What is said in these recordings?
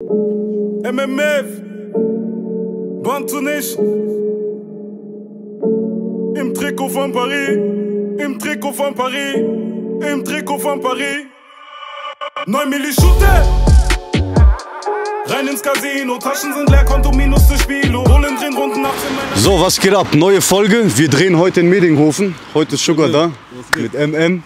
MMF, Bantu nicht. Im Trikot von Paris, im Trikot von Paris, im Trikot von Paris. 9 Milli Shooter. Rein ins Casino, Taschen sind leer, Konto minus das Spielo. Rollen drehen Runden nachts in meiner So, was geht ab? Neue Folge. Wir drehen heute in Medinghofen. Heute ist Sugar da mit MM.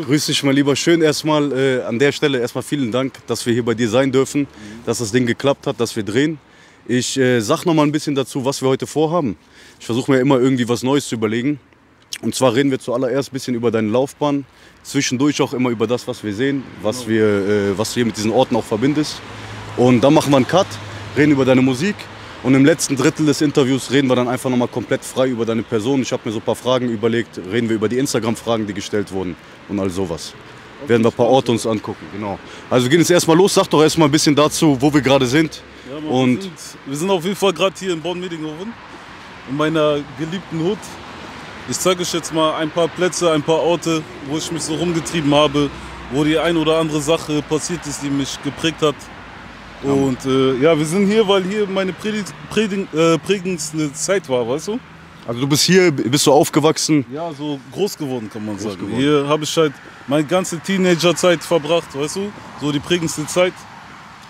Grüß dich mal lieber. Schön erstmal äh, an der Stelle erstmal vielen Dank, dass wir hier bei dir sein dürfen, dass das Ding geklappt hat, dass wir drehen. Ich äh, sag noch mal ein bisschen dazu, was wir heute vorhaben. Ich versuche mir immer irgendwie was Neues zu überlegen. Und zwar reden wir zuallererst ein bisschen über deine Laufbahn, zwischendurch auch immer über das, was wir sehen, was, wir, äh, was du hier mit diesen Orten auch verbindest. Und dann machen wir einen Cut, reden über deine Musik. Und im letzten Drittel des Interviews reden wir dann einfach nochmal komplett frei über deine Person. Ich habe mir so ein paar Fragen überlegt. Reden wir über die Instagram-Fragen, die gestellt wurden und all sowas. Werden wir ein paar Orte uns angucken, genau. Also wir gehen jetzt erstmal los. Sag doch erstmal ein bisschen dazu, wo wir gerade sind. Ja, Mann, Und- wir, sind, wir sind auf jeden Fall gerade hier in Bonn-Medinghofen, in meiner geliebten Hut. Ich zeige euch jetzt mal ein paar Plätze, ein paar Orte, wo ich mich so rumgetrieben habe, wo die ein oder andere Sache passiert ist, die mich geprägt hat. Und äh, ja, wir sind hier, weil hier meine Predig, Predig, äh, prägendste Zeit war, weißt du? Also du bist hier, bist du aufgewachsen. Ja, so groß geworden kann man sagen. geworden. Hier habe ich halt meine ganze Teenagerzeit verbracht, weißt du? So die prägendste Zeit.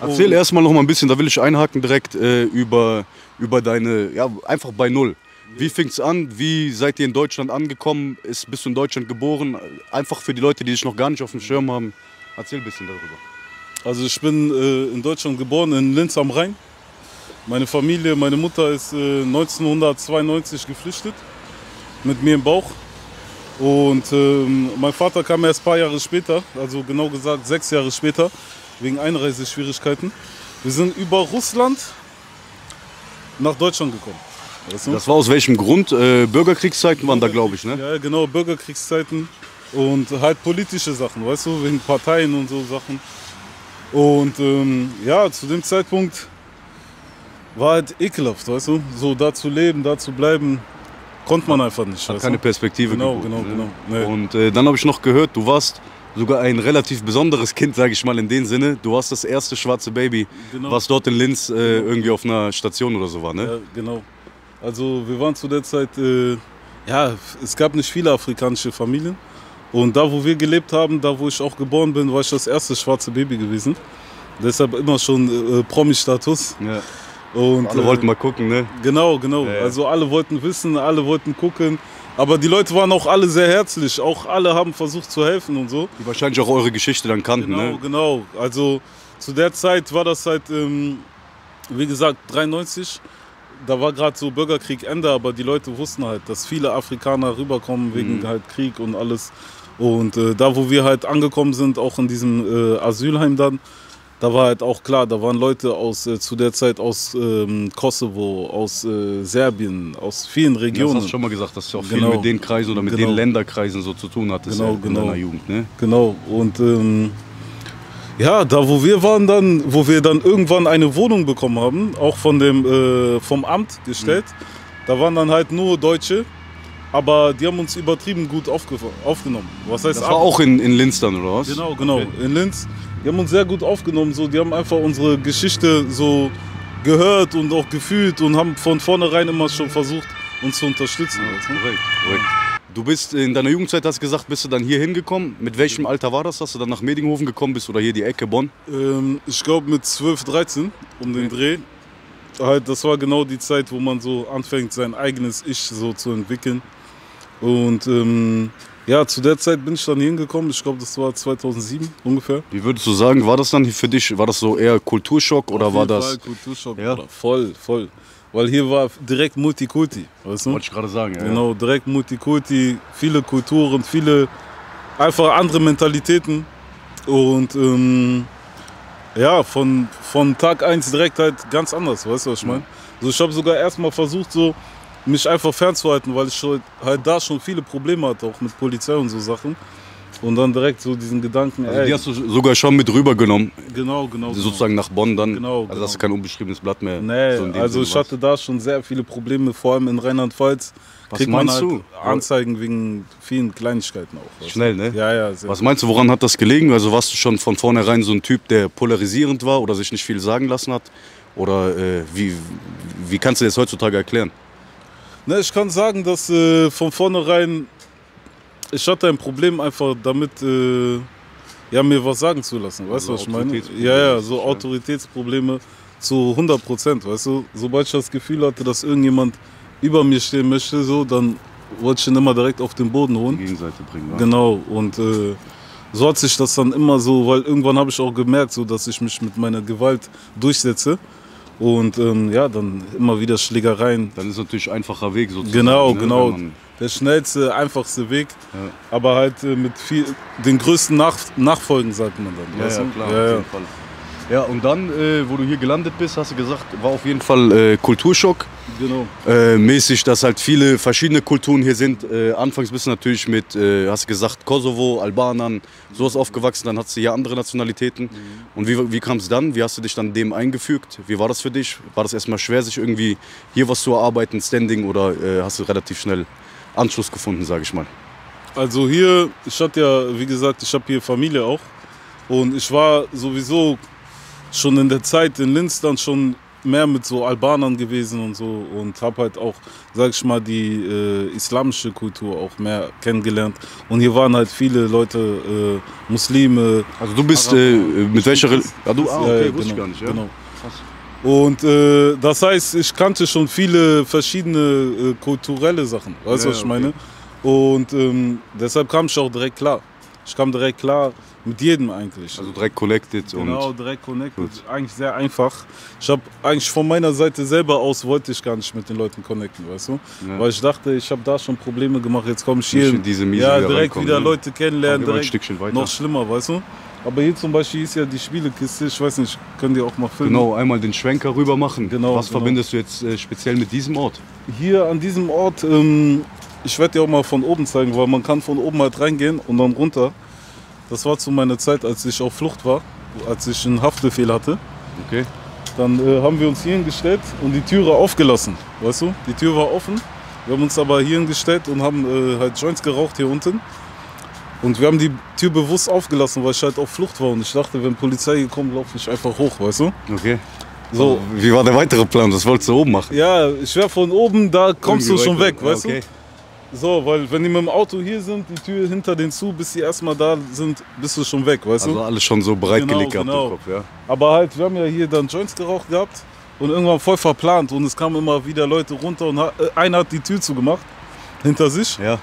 Erzähl erstmal noch mal ein bisschen, da will ich einhaken direkt äh, über, über deine, ja, einfach bei Null. Wie fing's an? Wie seid ihr in Deutschland angekommen? Ist, bist du in Deutschland geboren? Einfach für die Leute, die dich noch gar nicht auf dem Schirm haben. Erzähl ein bisschen darüber. Also ich bin äh, in Deutschland geboren, in Linz am Rhein. Meine Familie, meine Mutter ist äh, 1992 geflüchtet mit mir im Bauch. Und ähm, mein Vater kam erst ein paar Jahre später, also genau gesagt sechs Jahre später, wegen Einreiseschwierigkeiten. Wir sind über Russland nach Deutschland gekommen. Weißt du? Das war aus welchem Grund? Äh, Bürgerkriegszeiten waren da, glaube ich, ne? Ja, genau, Bürgerkriegszeiten und halt politische Sachen, weißt du, wegen Parteien und so Sachen. Und ähm, ja, zu dem Zeitpunkt war halt ekelhaft, weißt du, so da zu leben, da zu bleiben, konnte man einfach nicht. Hat keine du? Perspektive Genau, geboten, genau, ne? genau. Nee. Und äh, dann habe ich noch gehört, du warst sogar ein relativ besonderes Kind, sage ich mal in dem Sinne. Du warst das erste schwarze Baby, Genau. was dort in Linz äh, irgendwie auf einer Station oder so war, ne? Ja, genau. Also wir waren zu der Zeit, äh, ja, es gab nicht viele afrikanische Familien. Und da, wo wir gelebt haben, da, wo ich auch geboren bin, war ich das erste schwarze Baby gewesen. Deshalb immer schon äh, Promi-Status. Ja. Und, Alle äh, wollten mal gucken, ne? Genau, genau. Ja, ja. Also alle wollten wissen, alle wollten gucken. Aber die Leute waren auch alle sehr herzlich. Auch alle haben versucht zu helfen und so. Die wahrscheinlich auch eure Geschichte dann kannten, Genau, ne? genau. Also zu der Zeit war das halt, ähm, wie gesagt, 93. Da war gerade so Bürgerkrieg Ende, aber die Leute wussten halt, dass viele Afrikaner rüberkommen wegen Mhm. halt Krieg und alles. Und äh, da, wo wir halt angekommen sind, auch in diesem äh, Asylheim dann, da war halt auch klar, da waren Leute aus äh, zu der Zeit aus ähm, Kosovo, aus äh, Serbien, aus vielen Das Regionen. hast du schon mal gesagt, dass du auch viel Genau. mit den Kreisen oder mit Genau. den Länderkreisen so zu tun hattest Genau, in genau. deiner Jugend, ne? Genau. Und ähm, ja, da wo wir waren dann, wo wir dann irgendwann eine Wohnung bekommen haben, auch von dem äh, vom Amt gestellt, da waren dann halt nur Deutsche, aber die haben uns übertrieben gut aufge aufgenommen. Was heißt Das war auch in, in Linz dann, oder was? Genau, genau. Okay. In Linz. Die haben uns sehr gut aufgenommen. So, die haben einfach unsere Geschichte so gehört und auch gefühlt und haben von vornherein immer schon versucht, uns zu unterstützen. du? Korrekt, korrekt. Du bist in deiner Jugendzeit, hast gesagt, bist du dann hier hingekommen. Mit welchem Alter war das, dass du dann nach Medinghofen gekommen bist oder hier die Ecke Bonn? Ähm, ich glaube mit 12, 13 um den Dreh. Halt, das war genau die Zeit, wo man so anfängt, sein eigenes Ich so zu entwickeln. Und ähm, ja, zu der Zeit bin ich dann hier hingekommen. Ich glaube, das war 2007 ungefähr. Wie würdest du sagen, war das dann für dich, war das so eher Kulturschock oder Auf war jeden das, Fall Kulturschock, Ja. Voll, voll. Weil hier war direkt Multikulti, weißt du? wollte ich gerade sagen, ja. Genau, direkt Multikulti, viele Kulturen, viele einfach andere Mentalitäten. Und ähm, ja, von, von Tag 1 direkt halt ganz anders, weißt du, was ich meine? Also ich habe sogar erstmal versucht, so mich einfach fernzuhalten, weil ich schon, halt da schon viele Probleme hatte, auch mit Polizei und so Sachen. Und dann direkt so diesen Gedanken, Also ey, die hast du sogar schon mit rübergenommen, genau, genau. sozusagen nach Bonn dann. Genau, also genau. das ist kein unbeschriebenes Blatt mehr. Nee, so also Sinne ich was. hatte da schon sehr viele Probleme, vor allem in Rheinland-Pfalz. Was Kriegt man meinst halt du? Anzeigen wegen vielen Kleinigkeiten auch. du? Schnell, ne? Ja, ja, sehr. Was meinst du, woran hat das gelegen? Also warst du schon von vornherein so ein Typ, der polarisierend war oder sich nicht viel sagen lassen hat? Oder äh, wie, wie kannst du das heutzutage erklären? Ne, ich kann sagen, dass äh, von vornherein ich hatte ein Problem einfach damit, äh, ja, mir was sagen zu lassen. Weißt du, Also was ich meine? Autoritätsprobleme Ja, ja, so. Autoritätsprobleme zu 100 Prozent. Weißt du, sobald ich das Gefühl hatte, dass irgendjemand über mir stehen möchte, so, dann wollte ich ihn immer direkt auf den Boden holen. Gegenseite bringen. wa? Genau, und äh, so hat sich das dann immer so, weil irgendwann habe ich auch gemerkt, so, dass ich mich mit meiner Gewalt durchsetze. Und ähm, ja, dann immer wieder Schlägereien. Dann ist natürlich einfacher Weg sozusagen. Genau, ne? genau. Der schnellste, einfachste Weg, Ja. aber halt äh, mit viel, den größten Nach Nachfolgen, sagt man dann. Ja, ja, klar, Ja, auf jeden Fall. Ja, und dann, äh, wo du hier gelandet bist, hast du gesagt, war auf jeden Fall äh, Kulturschock. Genau. Äh, mäßig, dass halt viele verschiedene Kulturen hier sind. Äh, anfangs bist du natürlich mit, äh, hast du gesagt, Kosovo, Albanern, sowas aufgewachsen, dann hast du hier andere Nationalitäten. Und wie, wie kam es dann? Wie hast du dich dann dem eingefügt? Wie war das für dich? War das erstmal schwer, sich irgendwie hier was zu erarbeiten, Standing, oder äh, hast du relativ schnell Anschluss gefunden, sage ich mal? Also hier, ich hatte ja, wie gesagt, ich habe hier Familie auch. Und ich war sowieso schon in der Zeit in Linz dann schon mehr mit so Albanern gewesen und so und habe halt auch, sag ich mal, die äh, islamische Kultur auch mehr kennengelernt. Und hier waren halt viele Leute, äh, Muslime. Also du bist Araber. äh, mit welcher Religion? Ah, du, ah, okay, ja, wusste ich genau, gar nicht. Ja. Genau. Und äh, das heißt, ich kannte schon viele verschiedene äh, kulturelle Sachen, weißt du, Ja, was ich okay. meine? Und ähm, deshalb kam ich auch direkt klar. Ich kam direkt klar mit jedem eigentlich. Also direkt connected genau, und direkt connected. Gut. Eigentlich sehr einfach. Ich habe eigentlich von meiner Seite selber aus wollte ich gar nicht mit den Leuten connecten, weißt du? Ja. Weil ich dachte, ich habe da schon Probleme gemacht, jetzt komme ich hier. In diese Miese ja, wieder direkt wieder ne? Leute kennenlernen, wir ein direkt Stückchen weiter. noch schlimmer, weißt du? Aber hier zum Beispiel ist ja die Spielekiste, ich weiß nicht, können die auch mal filmen? Genau, einmal den Schwenker rüber machen. Genau, Was genau. verbindest du jetzt äh, speziell mit diesem Ort? Hier an diesem Ort, ähm, ich werde dir auch mal von oben zeigen, weil man kann von oben halt reingehen und dann runter. Das war zu meiner Zeit, als ich auf Flucht war, als ich einen Haftbefehl hatte. Okay. Dann äh, haben wir uns hier hingestellt und die Türe aufgelassen, weißt du? Die Tür war offen. Wir haben uns aber hier hingestellt und haben äh, halt Joints geraucht hier unten. Und wir haben die Tür bewusst aufgelassen, weil ich halt auf Flucht war. Und ich dachte, wenn Polizei hier kommt, laufe ich einfach hoch, weißt du? Okay. So, Wie war der weitere Plan? Das wolltest du oben machen? ja, ich wäre von oben, da kommst du Irgendwie schon weiter. weg, weißt okay. du? So, weil wenn die mit dem Auto hier sind, die Tür hinter denen zu, bis sie erstmal da sind, bist du schon weg, weißt Also du? alles schon so bereitgelegt Genau, gehabt genau. im Kopf, ja? Aber halt, wir haben ja hier dann Joints geraucht gehabt und irgendwann voll verplant und es kamen immer wieder Leute runter und äh, einer hat die Tür zugemacht hinter sich Ja.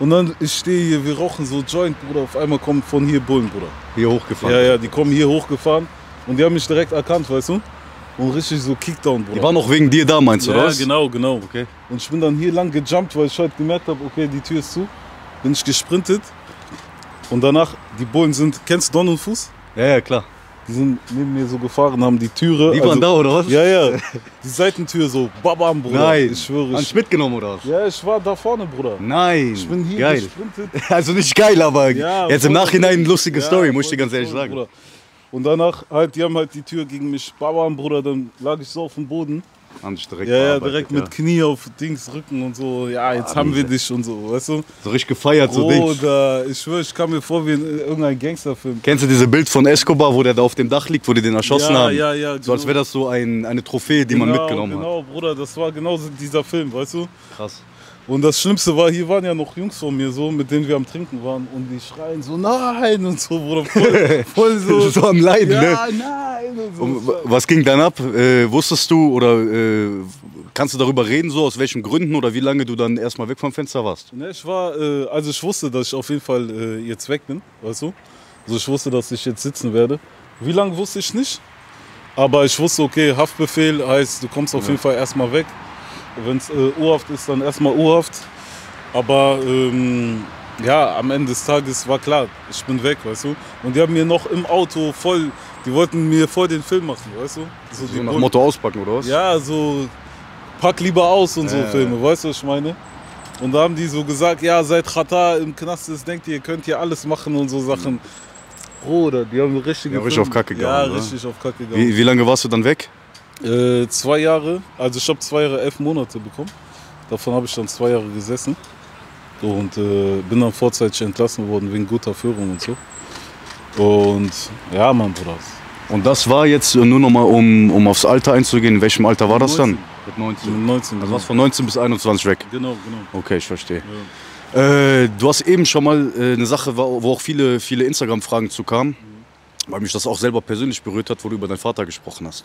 und dann ich stehe hier, wir rauchen so Joint, Bruder, auf einmal kommt von hier Bullen, Bruder. Hier hochgefahren. Ja, ja, die kommen hier hochgefahren und die haben mich direkt erkannt, weißt du? Und richtig so Kickdown, Bruder. Die waren auch wegen dir da, meinst du, ja, oder was? genau, genau. Okay. Und ich bin dann hier lang gejumpt, weil ich halt gemerkt habe, okay, die Tür ist zu. Bin ich gesprintet. Und danach, die Bullen sind, kennst du Don und Fuß? Ja, ja, klar. Die sind neben mir so gefahren, haben die Türe. Die waren da, oder was? Ja, ja. Die Seitentür so, babam, Bruder. Nein. Ich schwöre. Hast du mitgenommen, oder was? ja, ich war da vorne, Bruder. Nein. Ich bin hier geil. gesprintet. Also nicht geil, aber Ja, jetzt im. Nachhinein eine lustige Ja, Story, muss ich dir ganz ehrlich sagen. Bruder. Und danach halt, die haben halt die Tür gegen mich, babam, Bruder, dann lag ich so auf dem Boden. Haben dich direkt Ja, ja, direkt ja. mit Knie auf Dings, Rücken und so. Ja, jetzt haben wir dich und so, weißt du? So richtig gefeiert, so Ding. Bruder, ich schwöre, ich kam mir vor wie in irgendein Gangsterfilm. Kennst du diese Bild von Escobar, wo der da auf dem Dach liegt, wo die den erschossen ja, haben? ja, ja. So als wäre das so ein, eine Trophäe, die man genau, mitgenommen hat. Genau, Bruder, das war genau so dieser Film, weißt du? Krass. Und das Schlimmste war, hier waren ja noch Jungs von mir so, mit denen wir am Trinken waren und die schreien so, nein und so, Bruder, voll, voll so. So am Leiden, ja, ne? nein und so. Und wa- was ging dann ab? Äh, wusstest du oder äh, kannst du darüber reden, so aus welchen Gründen oder wie lange du dann erstmal weg vom Fenster warst? Ne, ich war, äh, also ich wusste, dass ich auf jeden Fall äh, jetzt weg bin, weißt du? Also ich wusste, dass ich jetzt sitzen werde. Wie lange wusste ich nicht? Aber ich wusste, okay, Haftbefehl heißt, du kommst auf jeden Fall erstmal weg. Wenn es äh, Urhaft ist, dann erstmal Urhaft. Aber ähm, ja, am Ende des Tages war klar, ich bin weg, weißt du? Und die haben mir noch im Auto voll, die wollten mir voll den Film machen, weißt du? So, So nach Motto auspacken oder was? ja, so pack lieber aus und so Ja, ja. Filme, weißt du, was ich meine? Und da haben die so gesagt, ja, seit Qatar im Knast ist, denkt ihr, ihr könnt hier alles machen und so Sachen. Bruder, die haben richtig Ja, richtig auf Kacke gehauen, Ja, richtig auf Kacke gehauen. Wie, wie lange warst du dann weg? Äh, zwei Jahre, also ich habe zwei Jahre, elf Monate bekommen. Davon habe ich dann zwei Jahre gesessen. Und äh, bin dann vorzeitig entlassen worden wegen guter Führung und so. Und ja, mein Bruder. Und das war jetzt nur noch mal, um, um aufs Alter einzugehen. In welchem Alter war das dann? 19. Mit 19. Mit 19. Also warst von 19 bis 21 weg. Genau, genau. Okay, ich verstehe. Äh, du hast eben schon mal äh, eine Sache, wo wo auch viele, viele Instagram-Fragen zu kamen, weil mich das auch selber persönlich berührt hat, wo du über deinen Vater gesprochen hast.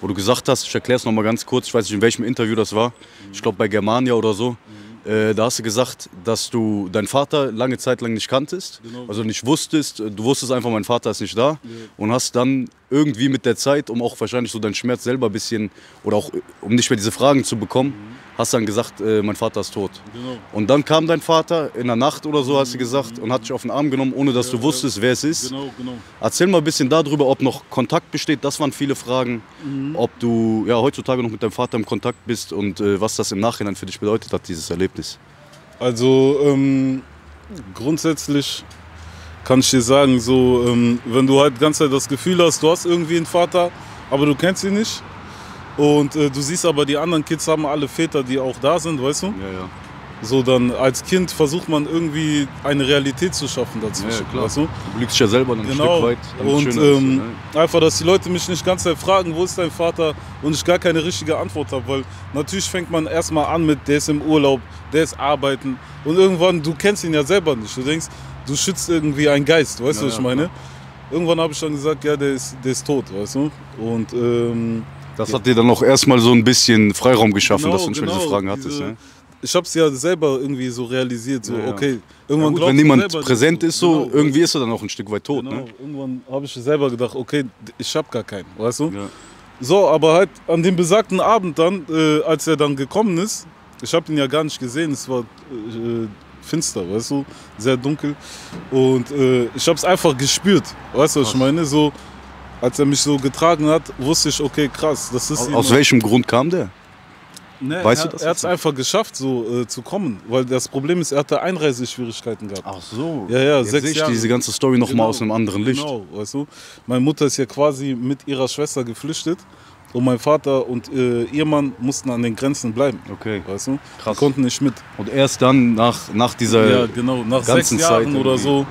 Wo du gesagt hast, ich erkläre es nochmal ganz kurz, ich weiß nicht, in welchem Interview das war, ich glaube bei Germania oder so, äh, da hast du gesagt, dass du deinen Vater lange Zeit lang nicht kanntest, Genau. also nicht wusstest, du wusstest einfach, mein Vater ist nicht da und hast dann irgendwie mit der Zeit, um auch wahrscheinlich so deinen Schmerz selber ein bisschen, oder auch um nicht mehr diese Fragen zu bekommen, hast dann gesagt, äh, mein Vater ist tot. Genau. Und dann kam dein Vater in der Nacht oder so, hast du gesagt, und hat dich auf den Arm genommen, ohne dass du wusstest, wer es ist. Genau, genau. Erzähl mal ein bisschen darüber, ob noch Kontakt besteht. Das waren viele Fragen. Mhm. Ob du ja, heutzutage noch mit deinem Vater im Kontakt bist und äh, was das im Nachhinein für dich bedeutet hat, dieses Erlebnis. Also ähm, grundsätzlich kann ich dir sagen, so ähm, wenn du halt die ganze Zeit das Gefühl hast, du hast irgendwie einen Vater, aber du kennst ihn nicht. Und äh, du siehst aber, die anderen Kids haben alle Väter, die auch da sind, weißt du? Ja, ja. So dann als Kind versucht man irgendwie eine Realität zu schaffen dazwischen, Ja, klar. weißt du? Du dich ja selber ein Genau. Stück weit. Und schöner ist, ähm, ne? einfach, dass die Leute mich nicht ganz fragen, wo ist dein Vater und ich gar keine richtige Antwort habe, weil natürlich fängt man erstmal an mit, der ist im Urlaub, der ist arbeiten und irgendwann, du kennst ihn ja selber nicht. Du denkst, du schützt irgendwie einen Geist, weißt du, Ja, was ich ja, meine? Irgendwann habe ich dann gesagt, ja, der ist, der ist tot, weißt du? Und ähm, Das hat dir dann auch erstmal so ein bisschen Freiraum geschaffen, Genau, dass du mehr diese genau, Fragen hattest. diese- Ne? ich habe es ja selber irgendwie so realisiert, so Ja, ja. okay, Ja, irgendwann gut, glaubst wenn niemand präsent ist, so Genau, irgendwie ist er dann auch ein Stück weit tot. Genau, Ne? irgendwann habe ich selber gedacht, okay, ich habe gar keinen, weißt du? Ja. So, aber halt an dem besagten Abend dann, äh, als er dann gekommen ist, ich habe ihn ja gar nicht gesehen, es war äh, finster, weißt du, sehr dunkel. Und äh, ich habe es einfach gespürt, weißt du, was ich meine? So, als er mich so getragen hat, wusste ich, okay, krass, das ist Aus, aus welchem Grund kam der? Nee, weißt er, du das Er hat es einfach geschafft, so äh, zu kommen, weil das Problem ist, er hatte Einreiseschwierigkeiten gehabt. Ach so. Ja, ja, Jetzt sechs sehe ich Jahre. diese ganze Story noch mal Genau, aus einem anderen Licht. Genau, weißt du. Meine Mutter ist ja quasi mit ihrer Schwester geflüchtet und mein Vater und äh, ihr Mann mussten an den Grenzen bleiben, Okay. weißt du. Krass. Die konnten nicht mit. Und erst dann, nach, nach dieser ja, genau. Nach ganzen sechs Jahren Zeit oder so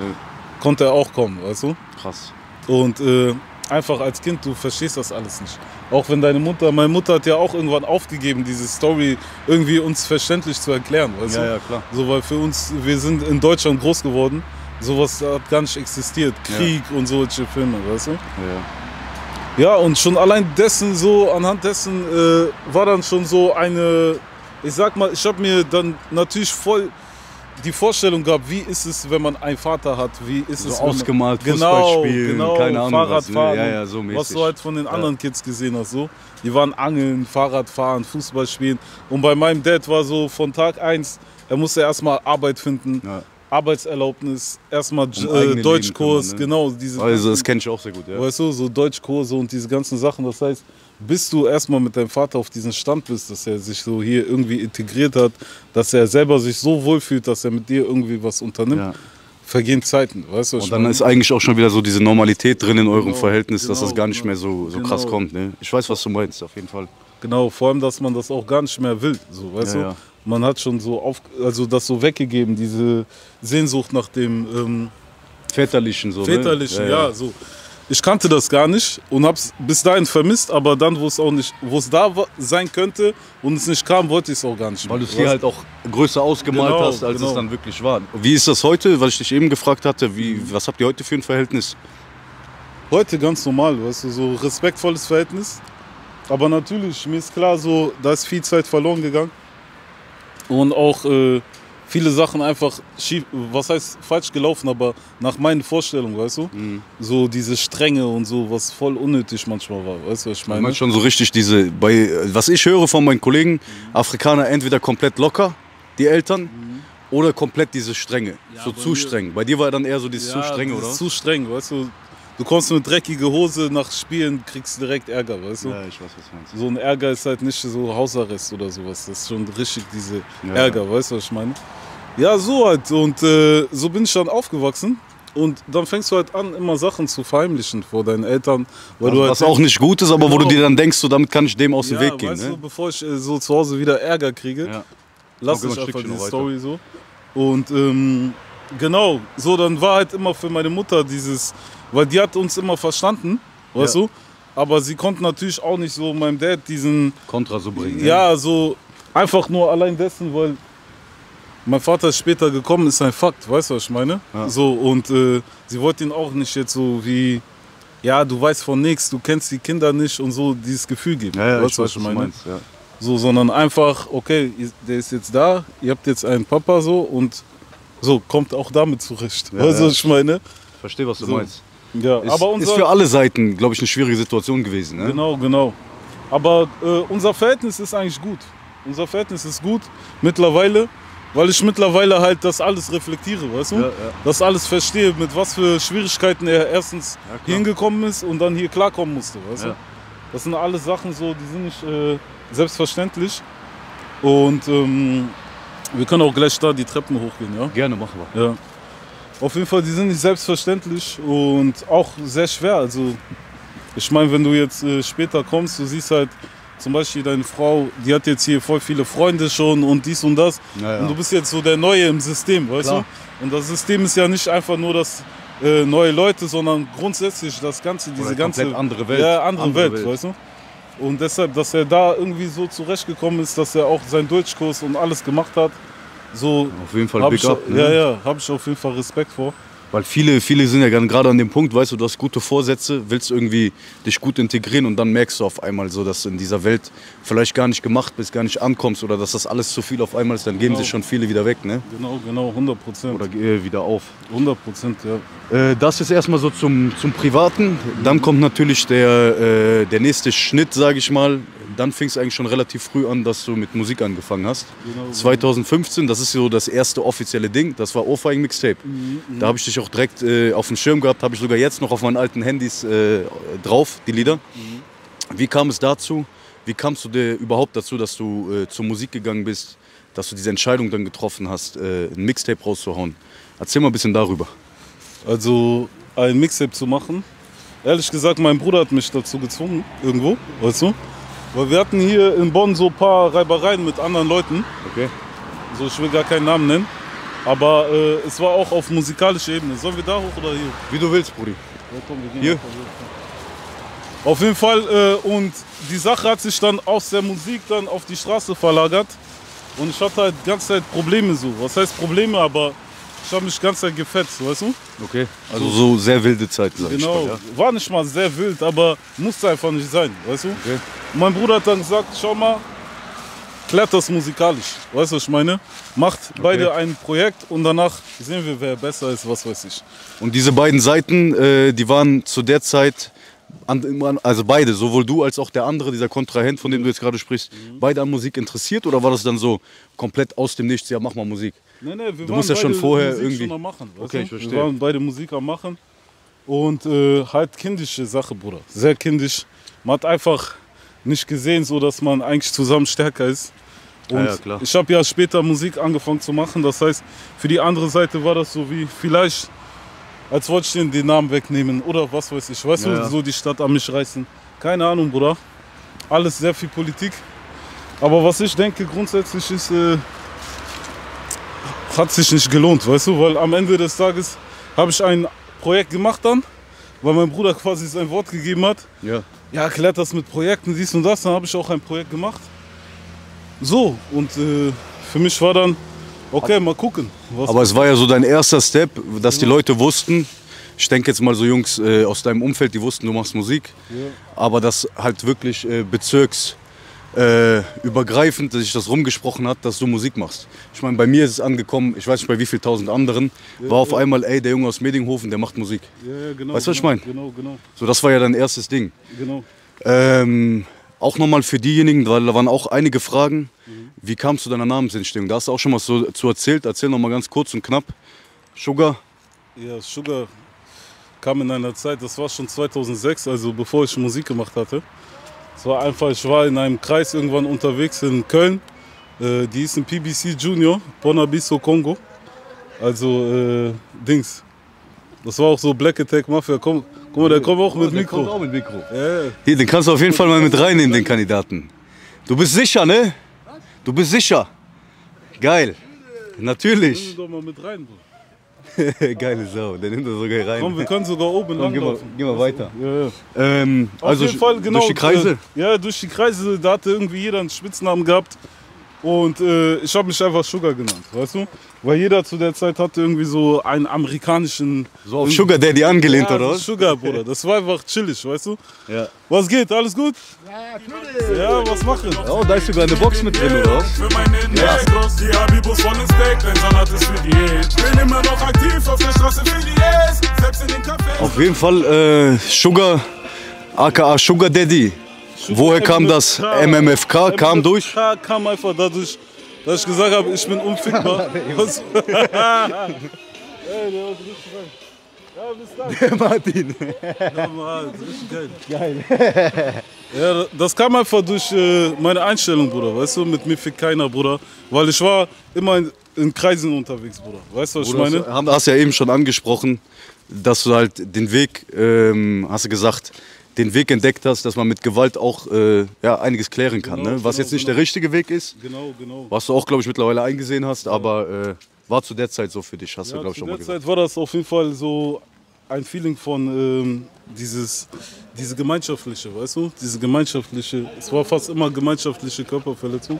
konnte er auch kommen, weißt du. Ja, krass. Und äh, einfach als Kind, du verstehst das alles nicht. Auch wenn deine Mutter, meine Mutter hat ja auch irgendwann aufgegeben, diese Story irgendwie uns verständlich zu erklären, weißt Ja, du. ja, klar. So, weil für uns, wir sind in Deutschland groß geworden, sowas hat gar nicht existiert. Ja. Krieg und solche Filme, weißt du. Ja, Ja, und schon allein dessen so, anhand dessen äh, war dann schon so eine, ich sag mal, ich habe mir dann natürlich voll die Vorstellung gehabt, wie ist es, wenn man einen Vater hat, wie ist So es, wenn man- ausgemalt, genau, Fußball spielen, genau, keine Ahnung was, ne? Fahrradfahren, Ja, ja, so mäßig. was du halt von den anderen Kids gesehen hast, so. Die waren angeln, Fahrradfahren, Fußball spielen und bei meinem Dad war so von Tag eins, er musste erstmal Arbeit finden, Ja. Arbeitserlaubnis, erstmal Um äh, Deutschkurs, kümmern, genau, diese Also das kenne ich auch sehr gut, ja. Weißt du, so Deutschkurse und diese ganzen Sachen. Das heißt, bis du erstmal mit deinem Vater auf diesen Stand bist, dass er sich so hier irgendwie integriert hat, dass er selber sich so wohlfühlt, dass er mit dir irgendwie was unternimmt, Ja. vergehen Zeiten. Weißt du, Und dann meine? ist eigentlich auch schon wieder so diese Normalität drin in eurem Genau, Verhältnis, dass das genau, gar nicht genau. mehr so, so Genau. krass kommt. Ne? Ich weiß, was du meinst, auf jeden Fall. Genau, vor allem, dass man das auch gar nicht mehr will. So, weißt Ja, du? ja. Man hat schon so auf, also das so weggegeben, diese Sehnsucht nach dem ähm, Väterlichen so. väterlichen, ne? ja, so. Ich kannte das gar nicht und hab's bis dahin vermisst, aber dann, wo es auch nicht, wo es da sein könnte und es nicht kam, wollte ich es auch gar nicht. Weil du es dir Weißt halt auch größer ausgemalt Genau, hast, als es genau. dann wirklich war. Wie ist das heute, weil ich dich eben gefragt hatte, wie, was habt ihr heute für ein Verhältnis? Heute ganz normal, weißt du, so respektvolles Verhältnis. Aber natürlich, mir ist klar, so, da ist viel Zeit verloren gegangen. Und auch äh, viele Sachen einfach schief, was heißt falsch gelaufen, aber nach meinen Vorstellungen, weißt du? So diese Strenge und so, was voll unnötig manchmal war, weißt du, was ich Ich meine? meine schon so richtig diese, bei, was ich höre von meinen Kollegen, Afrikaner entweder komplett locker, die Eltern, oder komplett diese Strenge, so bei zu streng. Bei dir war dann eher so dieses zu strenge, das oder? zu streng, weißt du. du kommst mit dreckiger Hose nach Spielen, kriegst direkt Ärger, weißt du? Ja, ich weiß, was du meinst. So ein Ärger ist halt nicht so Hausarrest oder sowas. Das ist schon richtig diese Ja, Ärger, weißt du, was ich meine? Ja, so halt. Und äh, so bin ich dann aufgewachsen. Und dann fängst du halt an, immer Sachen zu verheimlichen vor deinen Eltern. Weil du halt Was auch nicht gut ist, aber wo du Genau. dir dann denkst, so damit kann ich dem aus dem ja, Weg gehen. weißt du, Ne? bevor ich äh, so zu Hause wieder Ärger kriege, Ja. lass ich einfach diese Story so. Und ähm, genau, so dann war halt immer für meine Mutter dieses, weil die hat uns immer verstanden, weißt Ja. du? Aber sie konnte natürlich auch nicht so meinem Dad diesen, Kontra so bringen. ne? ja, so einfach nur allein dessen, weil mein Vater ist später gekommen, ist ein Fakt, weißt du, was ich meine? Ja. So, und äh, sie wollte ihn auch nicht jetzt so wie, ja, du weißt von nichts, du kennst die Kinder nicht und so dieses Gefühl geben. Ja, ja, weißt ich du, was du meinst. Ja. so, sondern einfach, okay, der ist jetzt da, ihr habt jetzt einen Papa so und so, kommt auch damit zurecht. Ja, weißt du, was ich meine? Ich verstehe, was du So. meinst. Ja, Ist, aber ist unser, für alle Seiten, glaube ich, eine schwierige Situation gewesen. Ne? Genau, genau. Aber äh, unser Verhältnis ist eigentlich gut. Unser Verhältnis ist gut mittlerweile, weil ich mittlerweile halt das alles reflektiere, weißt du? Ja, ja. Das alles verstehe, mit was für Schwierigkeiten er erstens Ja, hingekommen ist und dann hier klarkommen musste, weißt du? Das sind alles Sachen so, die sind nicht äh, selbstverständlich. Und ähm, wir können auch gleich da die Treppen hochgehen, ja? Gerne machen wir. Ja. Auf jeden Fall, die sind nicht selbstverständlich und auch sehr schwer. Also, ich meine, wenn du jetzt äh, später kommst, du siehst halt zum Beispiel deine Frau, die hat jetzt hier voll viele Freunde schon und dies und das. Ja, ja. Und du bist jetzt so der Neue im System, weißt Klar. du? Und das System ist ja nicht einfach nur das äh, neue Leute, sondern grundsätzlich das Ganze, diese Oder ganze andere Welt. Ja, andere, Andere Welt, Welt. weißt du? Und deshalb, dass er da irgendwie so zurechtgekommen ist, dass er auch seinen Deutschkurs und alles gemacht hat, so Auf jeden Fall big ich, up. Ne? Ja, ja, habe ich auf jeden Fall Respekt vor. Weil viele, viele sind ja gerade an dem Punkt, weißt du, du hast gute Vorsätze, willst irgendwie dich gut integrieren und dann merkst du auf einmal so, dass du in dieser Welt vielleicht gar nicht gemacht bist, gar nicht ankommst oder dass das alles zu viel auf einmal ist, dann geben Genau. sich schon viele wieder weg, ne? Genau, genau, 100 Prozent. Oder äh, wieder auf. 100 Prozent, ja. Äh, das ist erstmal so zum, zum Privaten. Dann kommt natürlich der, äh, der nächste Schnitt, sage ich mal. Dann fing es eigentlich schon relativ früh an, dass du mit Musik angefangen hast. Genau, 2015, das ist so das erste offizielle Ding, das war Ohrfeigen Mixtape. Da habe ich dich auch direkt äh, auf dem Schirm gehabt, habe ich sogar jetzt noch auf meinen alten Handys äh, drauf, die Lieder. Wie kam es dazu? Wie kamst du dir überhaupt dazu, dass du äh, zur Musik gegangen bist, dass du diese Entscheidung dann getroffen hast, äh, ein Mixtape rauszuhauen? Erzähl mal ein bisschen darüber. Also ein Mixtape zu machen. Ehrlich gesagt, mein Bruder hat mich dazu gezwungen, irgendwo, weißt du? Weil wir hatten hier in Bonn so ein paar Reibereien mit anderen Leuten. Okay. So, ich will gar keinen Namen nennen. Aber äh, es war auch auf musikalischer Ebene. Sollen wir da hoch oder hier? Wie du willst, Brudi. Ja, komm, wir gehen Hier? Auf jeden Fall, äh, und die Sache hat sich dann aus der Musik dann auf die Straße verlagert. Und ich hatte halt die ganze Zeit Probleme so. Was heißt Probleme, aber ich habe mich die ganze Zeit gefetzt, weißt du? Okay. Also so sehr wilde Zeiten, sag Genau, ich mal. Ja. war nicht mal sehr wild, aber musste einfach nicht sein, weißt du? Okay. Mein Bruder hat dann gesagt, schau mal, klärt das musikalisch, weißt du, was ich meine? Macht beide ein Projekt und danach sehen wir, wer besser ist, was weiß ich. Und diese beiden Seiten, äh, die waren zu der Zeit, also beide, sowohl du als auch der andere, dieser Kontrahent, von dem du jetzt gerade sprichst, beide an Musik interessiert oder war das dann so komplett aus dem Nichts, ja mach mal Musik? Nee, nee, wir Du musst ja schon vorher Musik irgendwie- Schon machen, Okay, du? ich verstehe. Wir waren beide Musik am machen und äh, halt kindische Sache, Bruder. Sehr kindisch. Man hat einfach nicht gesehen, so dass man eigentlich zusammen stärker ist. Und Ja, ja, klar. ich habe ja später Musik angefangen zu machen. Das heißt, für die andere Seite war das so wie vielleicht, als wollte ich denen den Namen wegnehmen oder was weiß ich. Weißt Ja, du, so die Stadt an mich reißen. Keine Ahnung, Bruder. Alles sehr viel Politik. Aber was ich denke grundsätzlich ist, äh, hat sich nicht gelohnt, weißt du, weil am Ende des Tages habe ich ein Projekt gemacht dann, weil mein Bruder quasi sein Wort gegeben hat. Ja. Ja, erklärt das mit Projekten, dies und das, dann habe ich auch ein Projekt gemacht. So, und äh, für mich war dann, okay, mal gucken. Aber es war ja so dein erster Step, dass die Leute wussten, ich denke jetzt mal so Jungs äh, aus deinem Umfeld, die wussten, du machst Musik, Ja. aber dass halt wirklich äh, bezirks äh, übergreifend, dass sich das rumgesprochen hat, dass du Musik machst. Ich meine, bei mir ist es angekommen, ich weiß nicht bei wie viel tausend anderen, war auf einmal, ey, der Junge aus Medinghofen, der macht Musik. Ja, ja, genau. Weißt du, was ich genau, mein? Genau, genau, So, das war ja dein erstes Ding. genau. Ähm, auch nochmal für diejenigen, weil da waren auch einige Fragen. Wie kam es zu deiner Namensentstehung? Da hast du auch schon was so, zu erzählt. Erzähl nochmal ganz kurz und knapp. Sugar, Ja, Sugar. kam in einer Zeit, das war schon 2006, also bevor ich Musik gemacht hatte. Es war einfach, ich war in einem Kreis irgendwann unterwegs in Köln. Äh, die ist ein PBC Junior, Bonabiso Kongo. Also äh, Dings. Das war auch so Black Attack Mafia. Komm, guck mal, der kommt auch mit Der kommt Mikro. auch mit Mikro. Ja. Hier, den kannst du auf jeden Fall mal mit reinnehmen, den Kandidaten. Du bist sicher, ne? Du bist sicher. Geil. Natürlich. ihn doch mal mit rein. Bro. Geile Sau, der nimmt er sogar rein. Komm, wir können sogar oben Komm, geh mal, geh mal weiter. Ja, ja. Ähm, Auf also jeden Fall, genau. durch die Kreise. Äh, ja, durch die Kreise, da hatte irgendwie jeder einen Spitznamen gehabt. Und äh, ich habe mich einfach Sugar genannt, weißt du? Weil jeder zu der Zeit hatte irgendwie so einen amerikanischen. so auf Sugar Daddy angelehnt, ja, oder was? Sugar, Bruder. Das war einfach chillig, weißt du? Ja. Was geht? Alles gut? Ja, natürlich. Ja, was machen? Oh, da ist sogar eine Box mit drin, oder was? Für meine Negros, die Habibus von den Steak, denn Salat ist für Diät. Bin immer noch aktiv auf der Straße für die selbst in den Cafés. Auf jeden Fall äh, Sugar, aka Sugar Daddy. Woher kam das? MMFK kam durch? MMFK kam einfach dadurch, dass ich gesagt habe, ich bin unfickbar. Was? Ey, der ist richtig rein. Ja, bis dann. Martin. Ja, Mann, richtig geil. Ja, das kam einfach durch äh, meine Einstellung, Bruder. Weißt du, mit mir fickt keiner, Bruder. Weil ich war immer in, in Kreisen unterwegs, Bruder. Weißt du, was ich meine? Du hast- hast ja eben schon angesprochen, dass du halt den Weg, ähm, hast du gesagt, den Weg entdeckt hast, dass man mit Gewalt auch äh, ja, einiges klären kann. Genau, ne? Was genau, jetzt nicht genau. der richtige Weg ist, Genau, genau. was du auch, glaube ich, mittlerweile eingesehen hast, aber äh, war zu der Zeit so für dich, hast du, Ja, glaube ich, zu schon mal der gesagt. Zeit war das auf jeden Fall so ein Feeling von ähm, dieses, diese gemeinschaftliche, weißt du? Diese gemeinschaftliche, es war fast immer gemeinschaftliche Körperverletzung.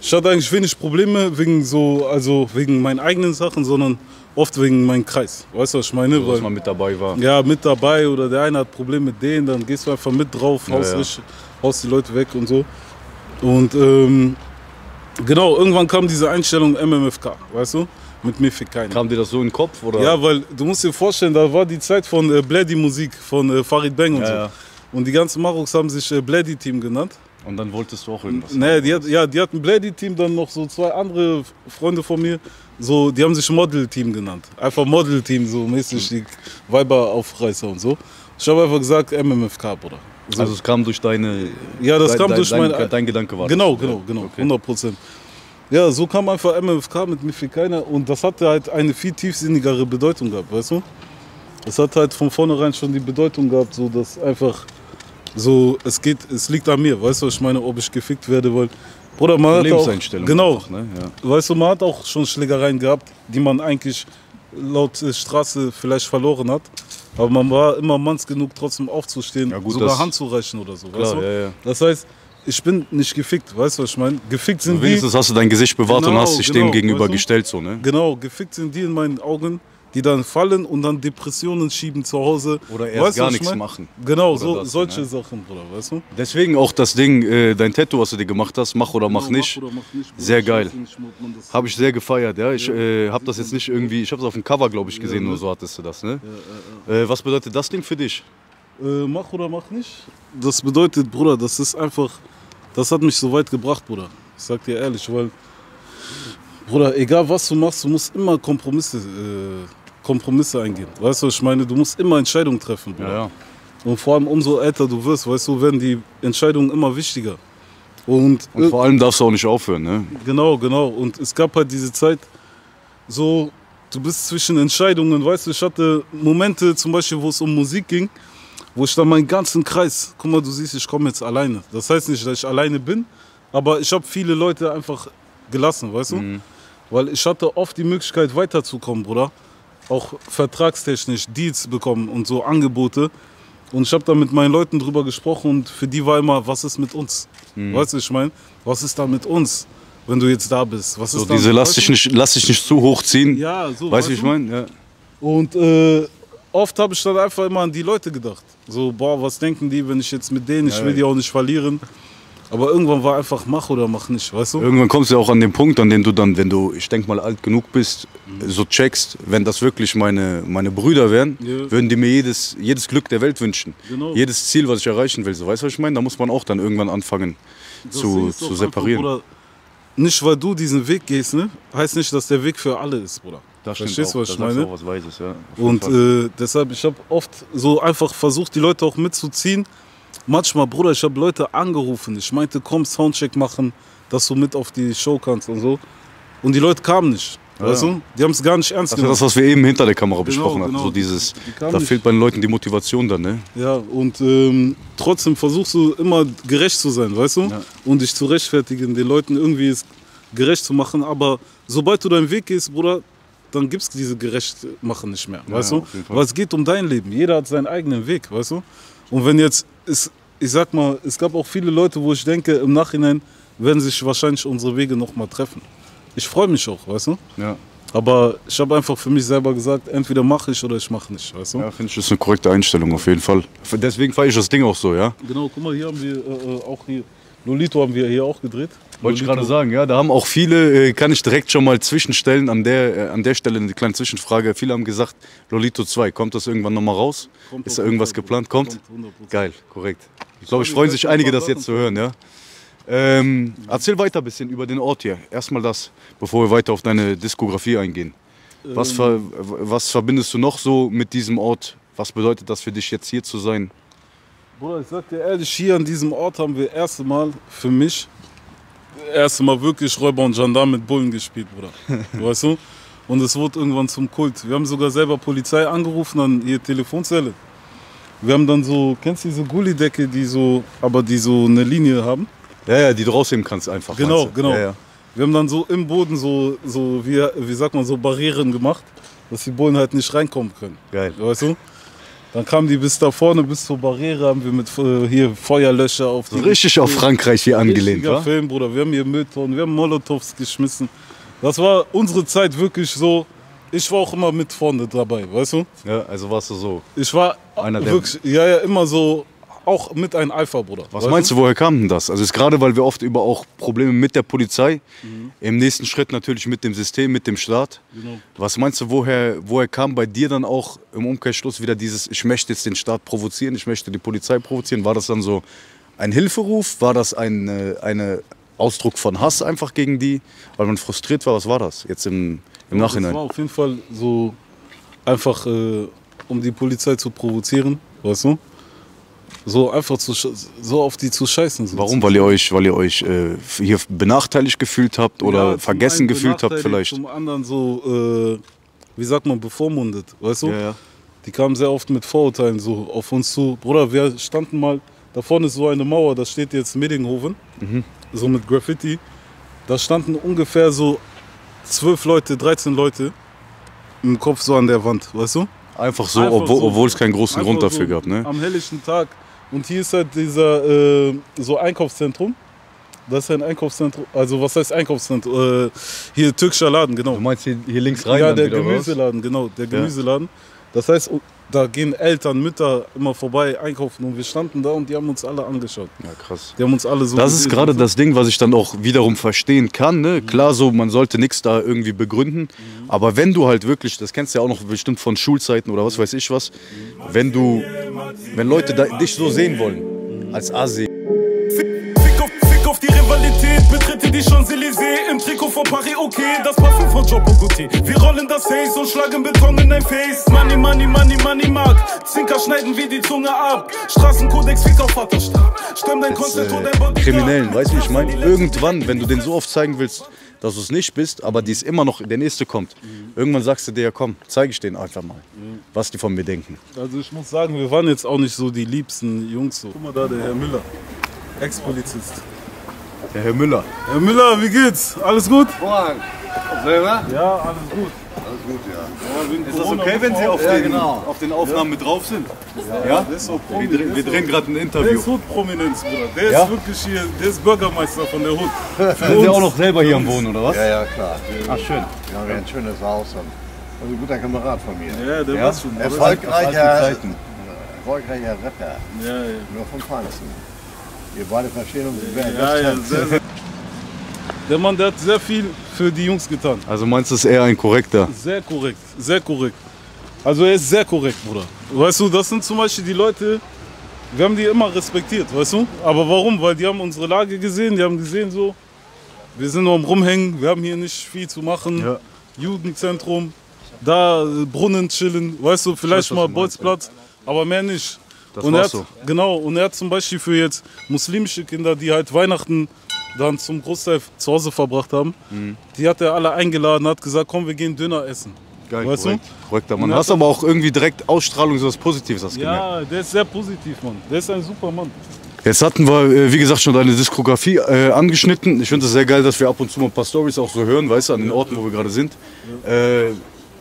Ich hatte eigentlich wenig Probleme wegen so, also wegen meinen eigenen Sachen, sondern oft wegen meinem Kreis. Weißt du, was ich meine? Dass Weil- man mit dabei war. ja, mit dabei oder der eine hat Probleme mit denen, dann gehst du einfach mit drauf, haust, ja. richtig- haust die Leute weg und so. Und ähm, genau, irgendwann kam diese Einstellung MMFK, weißt du? Mit mir fickt keiner. Kam dir das so in den Kopf? Oder? Ja, weil du musst dir vorstellen, da war die Zeit von äh, Blady Musik, von äh, Farid Bang und Ja, so. ja. Und die ganzen Maroks haben sich äh, Blady Team genannt. Und dann wolltest du auch irgendwas. Nee, die, hat, ja, die hatten Blady Team, dann noch so zwei andere Freunde von mir. So, die haben sich Model Team genannt. Einfach Model Team, so mäßig die Weiberaufreißer und so. Ich habe einfach gesagt MMFK, Bruder. So. Also es kam durch deine. ja, das dein, kam dein, durch dein, mein. Dein Gedanke war Genau, das. genau, genau, Okay. 100 Prozent. Ja, so kam einfach MFK mit mir für keiner und das hatte halt eine viel tiefsinnigere Bedeutung gehabt, weißt du? Es hat halt von vornherein schon die Bedeutung gehabt, so dass einfach so, es geht, es liegt an mir, weißt du, was ich meine, ob ich gefickt werde, weil, Bruder, man hat auch, genau, Einfach, ne? ja. weißt du, man hat auch schon Schlägereien gehabt, die man eigentlich laut äh, Straße vielleicht verloren hat, aber man war immer manns genug, trotzdem aufzustehen, Ja, gut, sogar Hand zu reichen oder so, weißt Klar, du? ja, ja. Das heißt, ich bin nicht gefickt, weißt du, was ich meine? Gefickt sind die, Wenigstens hast du dein Gesicht bewahrt und Genau, hast dich genau, dem gegenüber weißt du? gestellt, so, ne? genau, gefickt sind die in meinen Augen, die dann fallen und dann Depressionen schieben zu Hause. Oder erst Weißt gar nichts mein? machen. Genau, Oder so, das, solche ne? Sachen, Bruder, weißt du? Deswegen auch das Ding, äh, dein Tattoo, was du dir gemacht hast, mach oder mach Genau, nicht. oder mach nicht. Sehr geil. Habe ich sehr gefeiert, ja. Ich äh, habe das jetzt nicht irgendwie, ich habe es auf dem Cover, glaube ich, gesehen, nur so hattest du das, ne? Äh, was bedeutet das Ding für dich? Äh, mach oder mach nicht. Das bedeutet, Bruder, das ist einfach, das hat mich so weit gebracht, Bruder. Ich sag dir ehrlich, weil, Bruder, egal was du machst, du musst immer Kompromisse, äh, Kompromisse eingehen. Weißt du, ich meine? Du musst immer Entscheidungen treffen, Bruder. ja. Und vor allem umso älter du wirst, weißt du, werden die Entscheidungen immer wichtiger. Und, Und vor allem darfst du auch nicht aufhören, ne? genau, genau. Und es gab halt diese Zeit, so, du bist zwischen Entscheidungen, weißt du, ich hatte Momente zum Beispiel, wo es um Musik ging, wo ich dann meinen ganzen Kreis, guck mal, du siehst, ich komme jetzt alleine. Das heißt nicht, dass ich alleine bin, aber ich habe viele Leute einfach gelassen, weißt du? Weil ich hatte oft die Möglichkeit weiterzukommen, Bruder. Auch vertragstechnisch Deals bekommen und so Angebote. Und ich habe da mit meinen Leuten drüber gesprochen und für die war immer, was ist mit uns? Weißt du, ich meine, was ist da mit uns, wenn du jetzt da bist? Was So ist da diese lass dich nicht, lass dich nicht zu hoch ziehen. Ja, so. weißt du, ich meine? Ja. Und äh, oft habe ich dann einfach immer an die Leute gedacht. So, boah, was denken die, wenn ich jetzt mit denen, ich will die auch nicht verlieren. Aber irgendwann war einfach mach oder mach nicht, weißt du? Irgendwann kommst du ja auch an den Punkt, an dem du dann, wenn du, ich denke mal, alt genug bist, so checkst, wenn das wirklich meine, meine Brüder wären, Ja. würden die mir jedes, jedes Glück der Welt wünschen. Genau. Jedes Ziel, was ich erreichen will. So, weißt du, was ich meine? Da muss man auch dann irgendwann anfangen Das zu, zu separieren. Einfach, Bruder, nicht weil du diesen Weg gehst, ne, heißt nicht, dass der Weg für alle ist, Bruder. Das Verstehst du, was ich meine? Weises, ja. Und äh, deshalb, ich habe oft so einfach versucht, die Leute auch mitzuziehen. Manchmal, Bruder, ich habe Leute angerufen. Ich meinte, komm, Soundcheck machen, dass du mit auf die Show kannst und so. Und die Leute kamen nicht. Weißt ja. du? Die haben es gar nicht ernst das ist ja genommen. das, was wir eben hinter der Kamera besprochen genau. hatten. So dieses, Die kamen da nicht. fehlt bei den Leuten die Motivation dann, ne? Ja, und ähm, trotzdem versuchst du immer gerecht zu sein, weißt du? Ja. Und dich zu rechtfertigen, den Leuten irgendwie es gerecht zu machen. Aber sobald du deinen Weg gehst, Bruder, dann gibt es diese Gerechtmachen nicht mehr, weißt ja, du? jeden Fall. Weil es geht um dein Leben. Jeder hat seinen eigenen Weg, weißt du? Und wenn jetzt, ist, ich sag mal, es gab auch viele Leute, wo ich denke, im Nachhinein werden sich wahrscheinlich unsere Wege nochmal treffen. Ich freue mich auch, weißt du? Ja. Aber ich habe einfach für mich selber gesagt, entweder mache ich oder ich mache nicht, weißt du? Ja, finde ich, das ist eine korrekte Einstellung auf jeden Fall. Deswegen feiere ich das Ding auch so, ja. Genau, guck mal, hier haben wir äh, äh, auch hier, Lolito haben wir hier auch gedreht. Wollte ich gerade sagen, ja. Da haben auch viele, äh, kann ich direkt schon mal zwischenstellen, an der, äh, an der Stelle eine kleine Zwischenfrage. Viele haben gesagt, Lolito 2, kommt das irgendwann nochmal raus? Kommt ist da irgendwas geplant? Kommt? Kommt, 100%. Geil, korrekt. Ich glaube, ich freuen sich einige, das jetzt zu hören, ja. Ähm, erzähl weiter ein bisschen über den Ort hier. Erstmal das, bevor wir weiter auf deine Diskografie eingehen. Was, ver, was verbindest du noch so mit diesem Ort? Was bedeutet das für dich jetzt hier zu sein? Bruder, ich sag dir ehrlich, hier an diesem Ort haben wir das erste Mal für mich, das erste Mal wirklich Räuber und Gendarm mit Bullen gespielt, Bruder. weißt du? Und es wurde irgendwann zum Kult. Wir haben sogar selber Polizei angerufen an ihre Telefonzelle. Wir haben dann so, kennst du diese Gullidecke, die so, aber die so eine Linie haben? Ja, ja, die du rausnehmen kannst einfach. Genau, genau. Ja, ja. Wir haben dann so im Boden so, so wie, wie sagt man, so Barrieren gemacht, dass die Bullen halt nicht reinkommen können. Geil. Weißt du? Dann kamen die bis da vorne, bis zur Barriere, haben wir mit äh, hier Feuerlöscher auf die. Richtig auf Frankreich hier angelehnt, wa? Film, Bruder. Wir haben hier Mülltonnen, wir haben Molotovs geschmissen. Das war unsere Zeit wirklich so. Ich war auch immer mit vorne dabei, weißt du? Ja, also warst du so. Ich war Einer der- wirklich, ja, ja, immer so, auch mit ein Alpha, Bruder. Was meinst du, woher kam denn das? Also ist gerade, weil wir oft über auch Probleme mit der Polizei, Mhm. im nächsten Schritt natürlich mit dem System, mit dem Staat. Genau. Was meinst du, woher, woher kam bei dir dann auch im Umkehrschluss wieder dieses, ich möchte jetzt den Staat provozieren, ich möchte die Polizei provozieren? War das dann so ein Hilferuf? War das ein äh, eine Ausdruck von Hass einfach gegen die, weil man frustriert war? Was war das jetzt im, im Das Nachhinein? war auf jeden Fall so einfach, äh, um die Polizei zu provozieren, weißt du? So einfach zu, so auf die zu scheißen. So Warum? Weil ihr euch, weil ihr euch äh, hier benachteiligt gefühlt habt oder Ja, vergessen gefühlt habt vielleicht? Zum anderen so, äh, wie sagt man, bevormundet, weißt du? Ja, ja. Die kamen sehr oft mit Vorurteilen so auf uns zu. Bruder, wir standen mal, da vorne ist so eine Mauer, da steht jetzt Medinghofen, Mhm. so mit Graffiti. Da standen ungefähr so zwölf Leute, 13 Leute im Kopf so an der Wand, weißt du? Einfach so, Einfach obwohl, so. obwohl es keinen großen Einfach Grund dafür so gab, ne? Am helllichten Tag. Und hier ist halt dieser äh, so Einkaufszentrum. Das ist ein Einkaufszentrum. Also was heißt Einkaufszentrum? Äh, hier türkischer Laden, genau. Du meinst hier, hier links rein? ja, der wieder? Gemüseladen, genau, der Gemüseladen. Das heißt, da gehen Eltern, Mütter immer vorbei einkaufen und wir standen da und die haben uns alle angeschaut. Ja, krass. Die haben uns alle so Das ist gerade du? das Ding, was ich dann auch wiederum verstehen kann. Ne? Klar, so man sollte nichts da irgendwie begründen. Aber wenn du halt wirklich, das kennst du ja auch noch bestimmt von Schulzeiten oder was weiß ich was, wenn du, wenn Leute da, dich so sehen wollen, als Asi, Fick auf, fick auf die Rivalität, betrete die Champs-Élysées im Trikot von Paris, okay, das Parfum von Joe Bogoté. Wir rollen das Face und schlagen Beton in dein Face. Money, money, money, money, Mark. Zinker schneiden wir die Zunge ab. Straßenkodex, fick auf Vaterstab. Stimm dein Konzert und dein Bodyguard. Kriminellen, weißt du, wie ich meine? Irgendwann, wenn du denen so oft zeigen willst, dass du es nicht bist, aber die ist immer noch, der nächste kommt. Irgendwann sagst du dir, ja komm, zeige ich denen einfach mal, was die von mir denken. Also ich muss sagen, wir waren jetzt auch nicht so die liebsten Jungs. So. Guck mal da, der Herr Müller, Ex-Polizist. Der Herr Müller. Herr Müller, wie geht's? Alles gut? Vorhang. Selber? Ja, alles gut. Alles gut, ja. Ist das okay, wenn Sie auf, Ja, den, genau. auf den Aufnahmen mit drauf sind? Ja? Der ist so Wir, der wir drehen so- gerade ein Der Interview. ist Hood-Prominenz, Bruder. Der Ja? ist wirklich hier, der ist Bürgermeister von der Hood. Sind Sie auch noch selber hier am Wohnen, oder was? Ja, ja, klar. Ach, schön. Wir haben ja ein schönes Haus und also ein guter Kamerad von mir. Ja, der Ja? weiß schon. Erfolgreicher, erfolgreicher Rapper. Ja, ja. Nur vom Feinsten. Wir beide verstehen uns sehr. Ja, ja, sehr, sehr. Der Mann, der hat sehr viel für die Jungs getan. Also meinst du, ist eher ein korrekter? Sehr korrekt, sehr korrekt. Also er ist sehr korrekt, Bruder. Weißt du, das sind zum Beispiel die Leute, wir haben die immer respektiert, weißt du? Aber warum? Weil die haben unsere Lage gesehen, die haben gesehen so, wir sind nur am Rumhängen, wir haben hier nicht viel zu machen. Ja. Jugendzentrum, da Brunnen chillen, weißt du, vielleicht mal Bolzplatz, aber mehr nicht. Das und er hat, so. Genau, und er hat zum Beispiel für jetzt muslimische Kinder, die halt Weihnachten dann zum Großteil zu Hause verbracht haben, Mhm. die hat er alle eingeladen, hat gesagt, komm, wir gehen Döner essen. Geil, Weißt du? korrekt. Korrekter Mann. Hast aber auch irgendwie direkt Ausstrahlung, so was Positives hast gemerkt. Ja, der ist sehr positiv, Mann. Der ist ein super Mann. Jetzt hatten wir, äh, wie gesagt, schon deine Diskografie äh, angeschnitten. Ich finde es sehr geil, dass wir ab und zu mal ein paar Stories auch so hören, weißt du, an den Orten, wo wir gerade sind. Äh,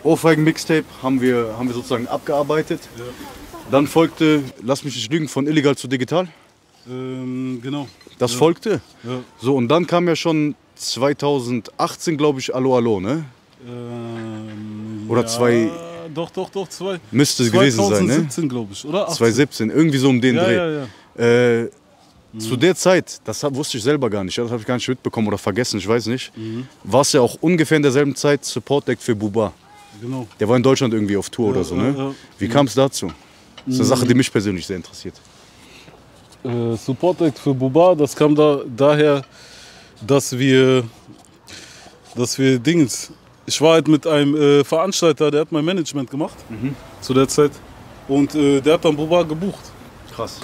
Ohrfeigen-Mixtape haben wir, haben wir sozusagen abgearbeitet. Dann folgte, lass mich nicht lügen, von illegal zu digital. Ähm, genau. Das folgte. Ja. So, und dann kam ja schon 2018, glaube ich, Allo Allo, ne? Ähm, Oder ja, zwei- Doch, doch, doch, zwei. Müsste gewesen sein, ne? 2017, glaube ich, oder? 18. 2017, irgendwie so um den Ja, Dreh. ja, ja. Äh, Zu der Zeit, das wusste ich selber gar nicht, das habe ich gar nicht mitbekommen oder vergessen, ich weiß nicht, Mhm. war es ja auch ungefähr in derselben Zeit Support Act für Buba. Genau. Der war in Deutschland irgendwie auf Tour oder so, ne? ja, ja. Wie kam es dazu? Das ist eine Sache, die mich persönlich sehr interessiert. Äh, Support Act für Buba, das kam da, daher, dass wir, dass wir Dings. Ich war halt mit einem äh, Veranstalter, der hat mein Management gemacht zu der Zeit. Und äh, der hat dann Buba gebucht. Krass.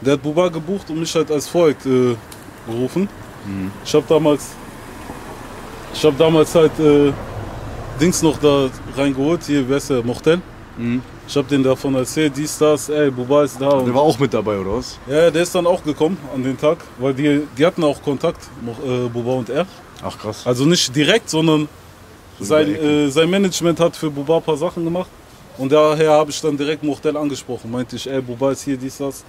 Der hat Buba gebucht und mich halt als Vorhect äh, gerufen. Ich habe damals, ich habe damals halt äh, Dings noch da reingeholt, hier, wer ist der, Mochtel? Ich habe den davon erzählt, dies, das, ey, Buba ist da. Und Der war auch mit dabei, oder was? ja, der ist dann auch gekommen an den Tag, weil die, die hatten auch Kontakt, äh, Buba und er. Ach krass. Also nicht direkt, sondern sein, über Ecken. äh, sein Management hat für Buba ein paar Sachen gemacht. Und daher habe ich dann direkt Mochtel angesprochen. Meinte ich, ey, Buba ist hier, dies, das.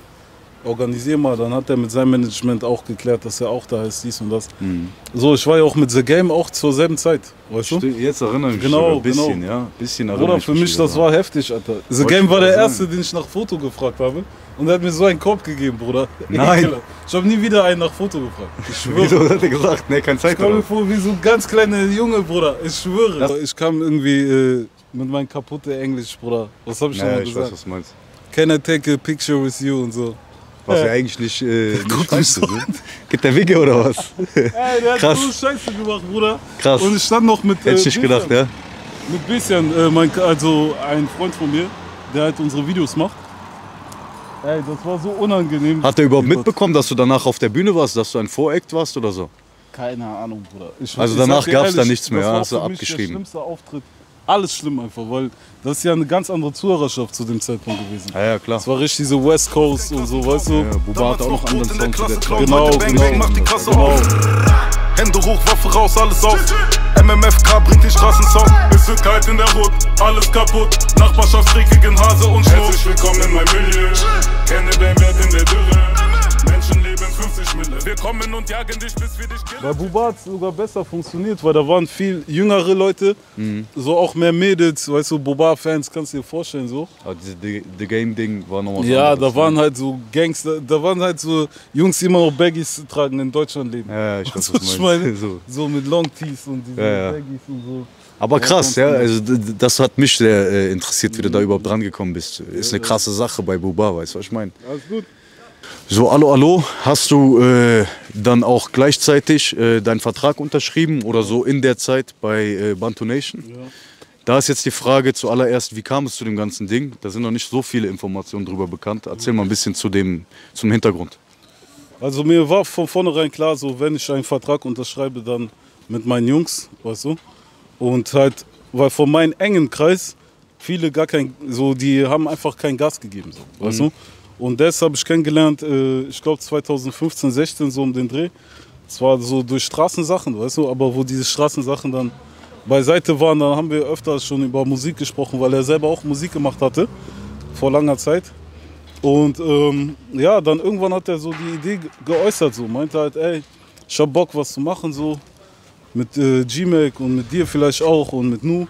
Organisier mal. Dann hat er mit seinem Management auch geklärt, dass er auch da ist, dies und das. Mhm. So, ich war ja auch mit The Game auch zur selben Zeit, weißt du? Jetzt erinnere ich mich Genau, ein bisschen, genau. ja. Bisschen ich für mich, wieder das war heftig, Alter. The Wollte Game war der gerade erste, den ich nach Foto gefragt habe. Und er hat mir so einen Korb gegeben, Bruder. Nein. Ich habe nie wieder einen nach Foto gefragt. Ich schwöre. Wieso hat er gesagt? Nee, keine Zeit Ich komme vor wie so ein ganz kleiner Junge, Bruder. Ich schwöre. ich kam irgendwie äh, mit meinem kaputten Englisch, Bruder. Was habe ich Ja, nochmal ich weiß, gesagt? was du meinst. Can I take a picture with you und so. Was Ja. eigentlich nicht, äh, nicht Gut, falsch ist. Ne? Geht der Wicke oder was? Ey, der hat Krass. so Scheiße gemacht, Bruder. Krass. Und ich stand noch mit. Hätte ich nicht gedacht, ja? Mit Bissian, äh, mein, also ein Freund von mir, der halt unsere Videos macht. Ey, das war so unangenehm. Hat er überhaupt mitbekommen, dass du danach auf der Bühne warst, dass du ein Voreact warst oder so? Keine Ahnung, Bruder. Ich, Also ich danach dir gab's da nichts mehr, das ja? war Hast du abgeschrieben? Der schlimmste Auftritt. Alles schlimm einfach, weil das ist ja eine ganz andere Zuhörerschaft zu dem Zeitpunkt gewesen. Ja, ja, klar. Das war richtig so West Coast und so, weißt du? Ja, Buba hatte auch noch anderen Song zu der Zeit. Genau, Bang, genau. bang, macht die Kasse genau. auf. Hände hoch, Waffe raus, alles aus. MMFK bringt den Straßensong. Es wird kalt in der Hut, alles kaputt. Nachbarschaftskrieg gegen Hase und Schmuck. Herzlich willkommen in meinem Milieu. Kenne dein Wert in der Dürre. 50 Mille. Wir kommen und jagen dich, bis wir dich killen. Bei Buba hat es sogar besser funktioniert, weil da waren viel jüngere Leute, Mhm. so auch mehr Mädels, weißt du, Buba-Fans, kannst du dir vorstellen so. Aber diese The, The Game-Ding war nochmal was Ja, anderes, da waren halt so Gangster, da waren halt so Jungs, die immer noch Baggies tragen in Deutschland leben. ne? Ja, ja, ich weiß, So, was du ich meinst. meine, So. so mit Long Tees und diese Ja, ja. Baggies und so. Aber krass, ja, ganz also das hat mich sehr äh, interessiert, wie du da überhaupt dran gekommen bist. Ist eine krasse Sache bei Buba, weißt du, was ich meine? Alles gut. So, Allo, Allo, hast du äh, dann auch gleichzeitig äh, deinen Vertrag unterschrieben oder so in der Zeit bei äh, Bantu Nation? Da ist jetzt die Frage zuallererst, wie kam es zu dem ganzen Ding? Da sind noch nicht so viele Informationen drüber bekannt. Erzähl mal ein bisschen zu dem, zum Hintergrund. Also mir war von vornherein klar, so wenn ich einen Vertrag unterschreibe, dann mit meinen Jungs, weißt du. Und halt, weil von meinem engen Kreis viele gar kein, so die haben einfach kein Gas gegeben, so, weißt du. Und das habe ich kennengelernt, äh, ich glaube 2015, 16 so um den Dreh. Zwar so durch Straßensachen, weißt du, aber wo diese Straßensachen dann beiseite waren, dann haben wir öfters schon über Musik gesprochen, weil er selber auch Musik gemacht hatte vor langer Zeit. Und ähm, ja, dann irgendwann hat er so die Idee ge- geäußert, so meinte halt, ey, ich hab Bock, was zu machen, so mit äh, G-Mac und mit dir vielleicht auch und mit Nu.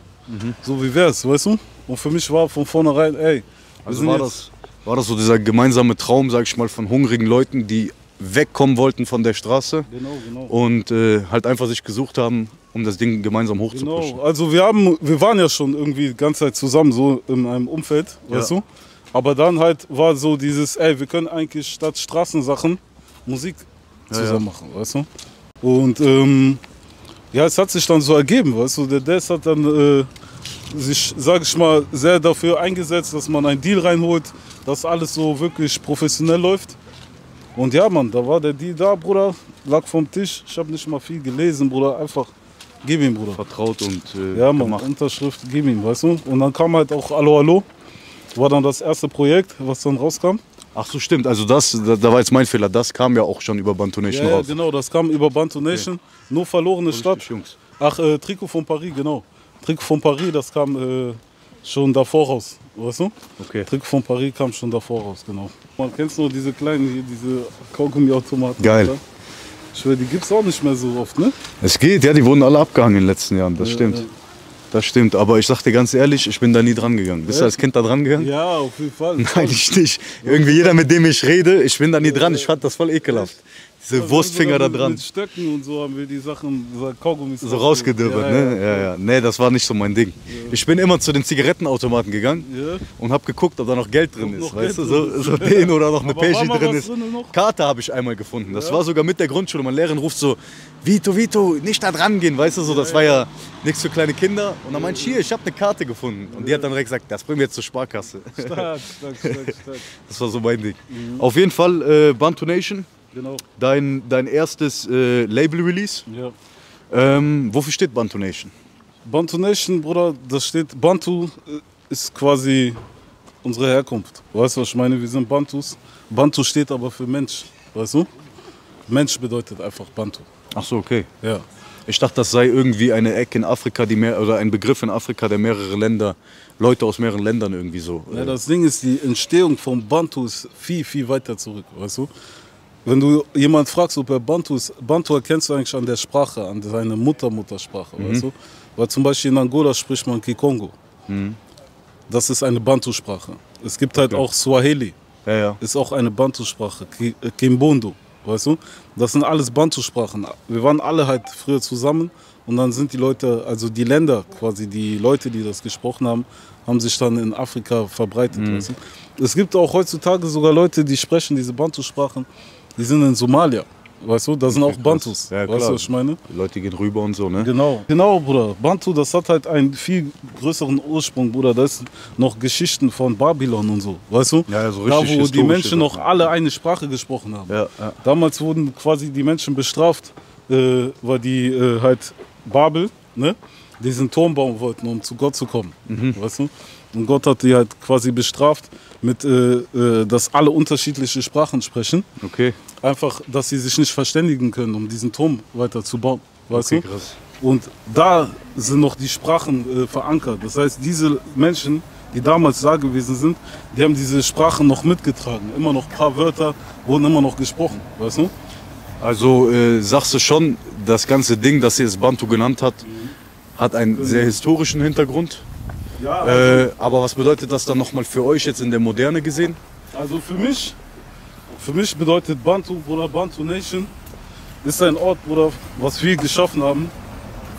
So wie wär's, weißt du? Und für mich war von vornherein, ey, wir Also sind war jetzt- das, war das so dieser gemeinsame Traum, sag ich mal, von hungrigen Leuten, die wegkommen wollten von der Straße Genau, genau. und äh, halt einfach sich gesucht haben, um das Ding gemeinsam hochzupushen. Genau, also wir haben, wir waren ja schon irgendwie die ganze Zeit zusammen, so in einem Umfeld, weißt Ja. du? Aber dann halt war so dieses, ey, wir können eigentlich statt Straßensachen Musik zusammen machen, weißt du? Und ähm, ja, es hat sich dann so ergeben, weißt du? Der Des hat dann äh, sich, sage ich mal, sehr dafür eingesetzt, dass man einen Deal reinholt, dass alles so wirklich professionell läuft. Und ja, Mann, da war der Deal da, Bruder, lag vom Tisch. Ich habe nicht mal viel gelesen, Bruder. Einfach gib ihm, Bruder. Vertraut und äh, Ja, Mann, gemacht. Unterschrift, gib ihm, weißt du? Und dann kam halt auch Allo Allo. War dann das erste Projekt, was dann rauskam. Ach so, stimmt. Also das, da, da war jetzt mein Fehler. Das kam ja auch schon über Bantu Nation Ja, ja, raus. genau, das kam über Bantu Nation. Nur verlorene Stadt. Ach, äh, Trikot von Paris, genau. Trikot von Paris, das kam äh, schon davor raus, weißt du? Okay. Trikot von Paris kam schon davor raus, genau. Man kennst nur diese kleinen hier, diese Kaugummiautomaten. Geil. Alter. Ich schwör, die gibt's auch nicht mehr so oft, ne? Es geht, ja, die wurden alle abgehangen in den letzten Jahren. Das stimmt. ja. Das stimmt. Aber ich sag dir ganz ehrlich, ich bin da nie dran gegangen. Bist du als Kind da dran gegangen? Ja, auf jeden Fall. Nein, ich nicht. Irgendwie jeder, mit dem ich rede, ich bin da nie dran. Ich fand das voll ekelhaft. Diese Wurstfinger da dran. Mit Stöcken und so haben wir die Sachen, so Kaugummis So rausgedürbelt, ja, ne? Ja, ja. Nee, das war nicht so mein Ding. Ich bin immer zu den Zigarettenautomaten gegangen Ja. und hab geguckt, ob da noch Geld drin ist. Weißt du, so, so den oder noch eine Aber drin ist. drin? Karte habe ich einmal gefunden. Das war sogar mit der Grundschule. Meine Lehrerin ruft so, Vito, Vito, nicht da dran gehen, weißt du, so, das war ja nichts für kleine Kinder. Und dann meinte ich, hier, ich habe eine Karte gefunden. Und die hat dann direkt gesagt, das bringen wir jetzt zur Sparkasse. Stark, stark, stark, stark. Das war so mein Ding. Auf jeden Fall äh, Bantu Nation, Genau. dein, dein erstes äh, Label-Release. Ja. Ähm, wofür steht Bantu Nation? Bantu Nation, Bruder, das steht, Bantu äh, ist quasi unsere Herkunft. Weißt du, was ich meine? Wir sind Bantus. Bantu steht aber für Mensch, weißt du? Mensch bedeutet einfach Bantu. Ach so, okay. Ja. Ich dachte, das sei irgendwie eine Ecke in Afrika, die mehr, oder ein Begriff in Afrika, der mehrere Länder, Leute aus mehreren Ländern irgendwie so. Ja, Äh, das Ding ist, die Entstehung von Bantu ist viel, viel weiter zurück, weißt du? Wenn du jemand fragst, ob er Bantu ist, Bantu erkennst du eigentlich an der Sprache, an seiner Mutter-Muttersprache, weißt du? Weil zum Beispiel in Angola spricht man Kikongo. Das ist eine Bantu-Sprache. Es gibt halt auch Swahili, ja, ja. ist auch eine Bantu-Sprache. Äh, Kimbondo, weißt du? Das sind alles Bantu-Sprachen. Wir waren alle halt früher zusammen und dann sind die Leute, also die Länder quasi, die Leute, die das gesprochen haben, haben sich dann in Afrika verbreitet. Mhm. Weißt du? Es gibt auch heutzutage sogar Leute, die sprechen diese Bantu-Sprachen, die sind in Somalia. Weißt du, da sind auch. Bantus. Ja, weißt du, klar. was ich meine? Die Leute gehen rüber und so, ne? Genau. Genau, Bruder. Bantu, das hat halt einen viel größeren Ursprung, Bruder. Das sind noch Geschichten von Babylon und so, weißt du? Ja, so Da, richtig wo die Menschen noch alle eine Sprache gesprochen haben. Ja, ja. Damals wurden quasi die Menschen bestraft, äh, weil die äh, halt Babel, ne, diesen Turm bauen wollten, um zu Gott zu kommen. Mhm. Weißt du? Und Gott hat die halt quasi bestraft, mit, äh, äh, dass alle unterschiedliche Sprachen sprechen. Okay. Einfach, dass sie sich nicht verständigen können, um diesen Turm weiter zu bauen. Weißt Okay, du? krass. Und da sind noch die Sprachen äh, verankert. Das heißt, diese Menschen, die damals da gewesen sind, die haben diese Sprachen noch mitgetragen. Immer noch ein paar Wörter wurden immer noch gesprochen. Weißt du? Also äh, sagst du schon, das ganze Ding, das ihr es Bantu genannt hat, hat einen sehr historischen Hintergrund. Ja, Äh, aber was bedeutet das dann nochmal für euch jetzt in der Moderne gesehen? also für mich, für mich bedeutet Bantu, Bruder, Bantu Nation ist ein Ort, Bruder, was wir geschaffen haben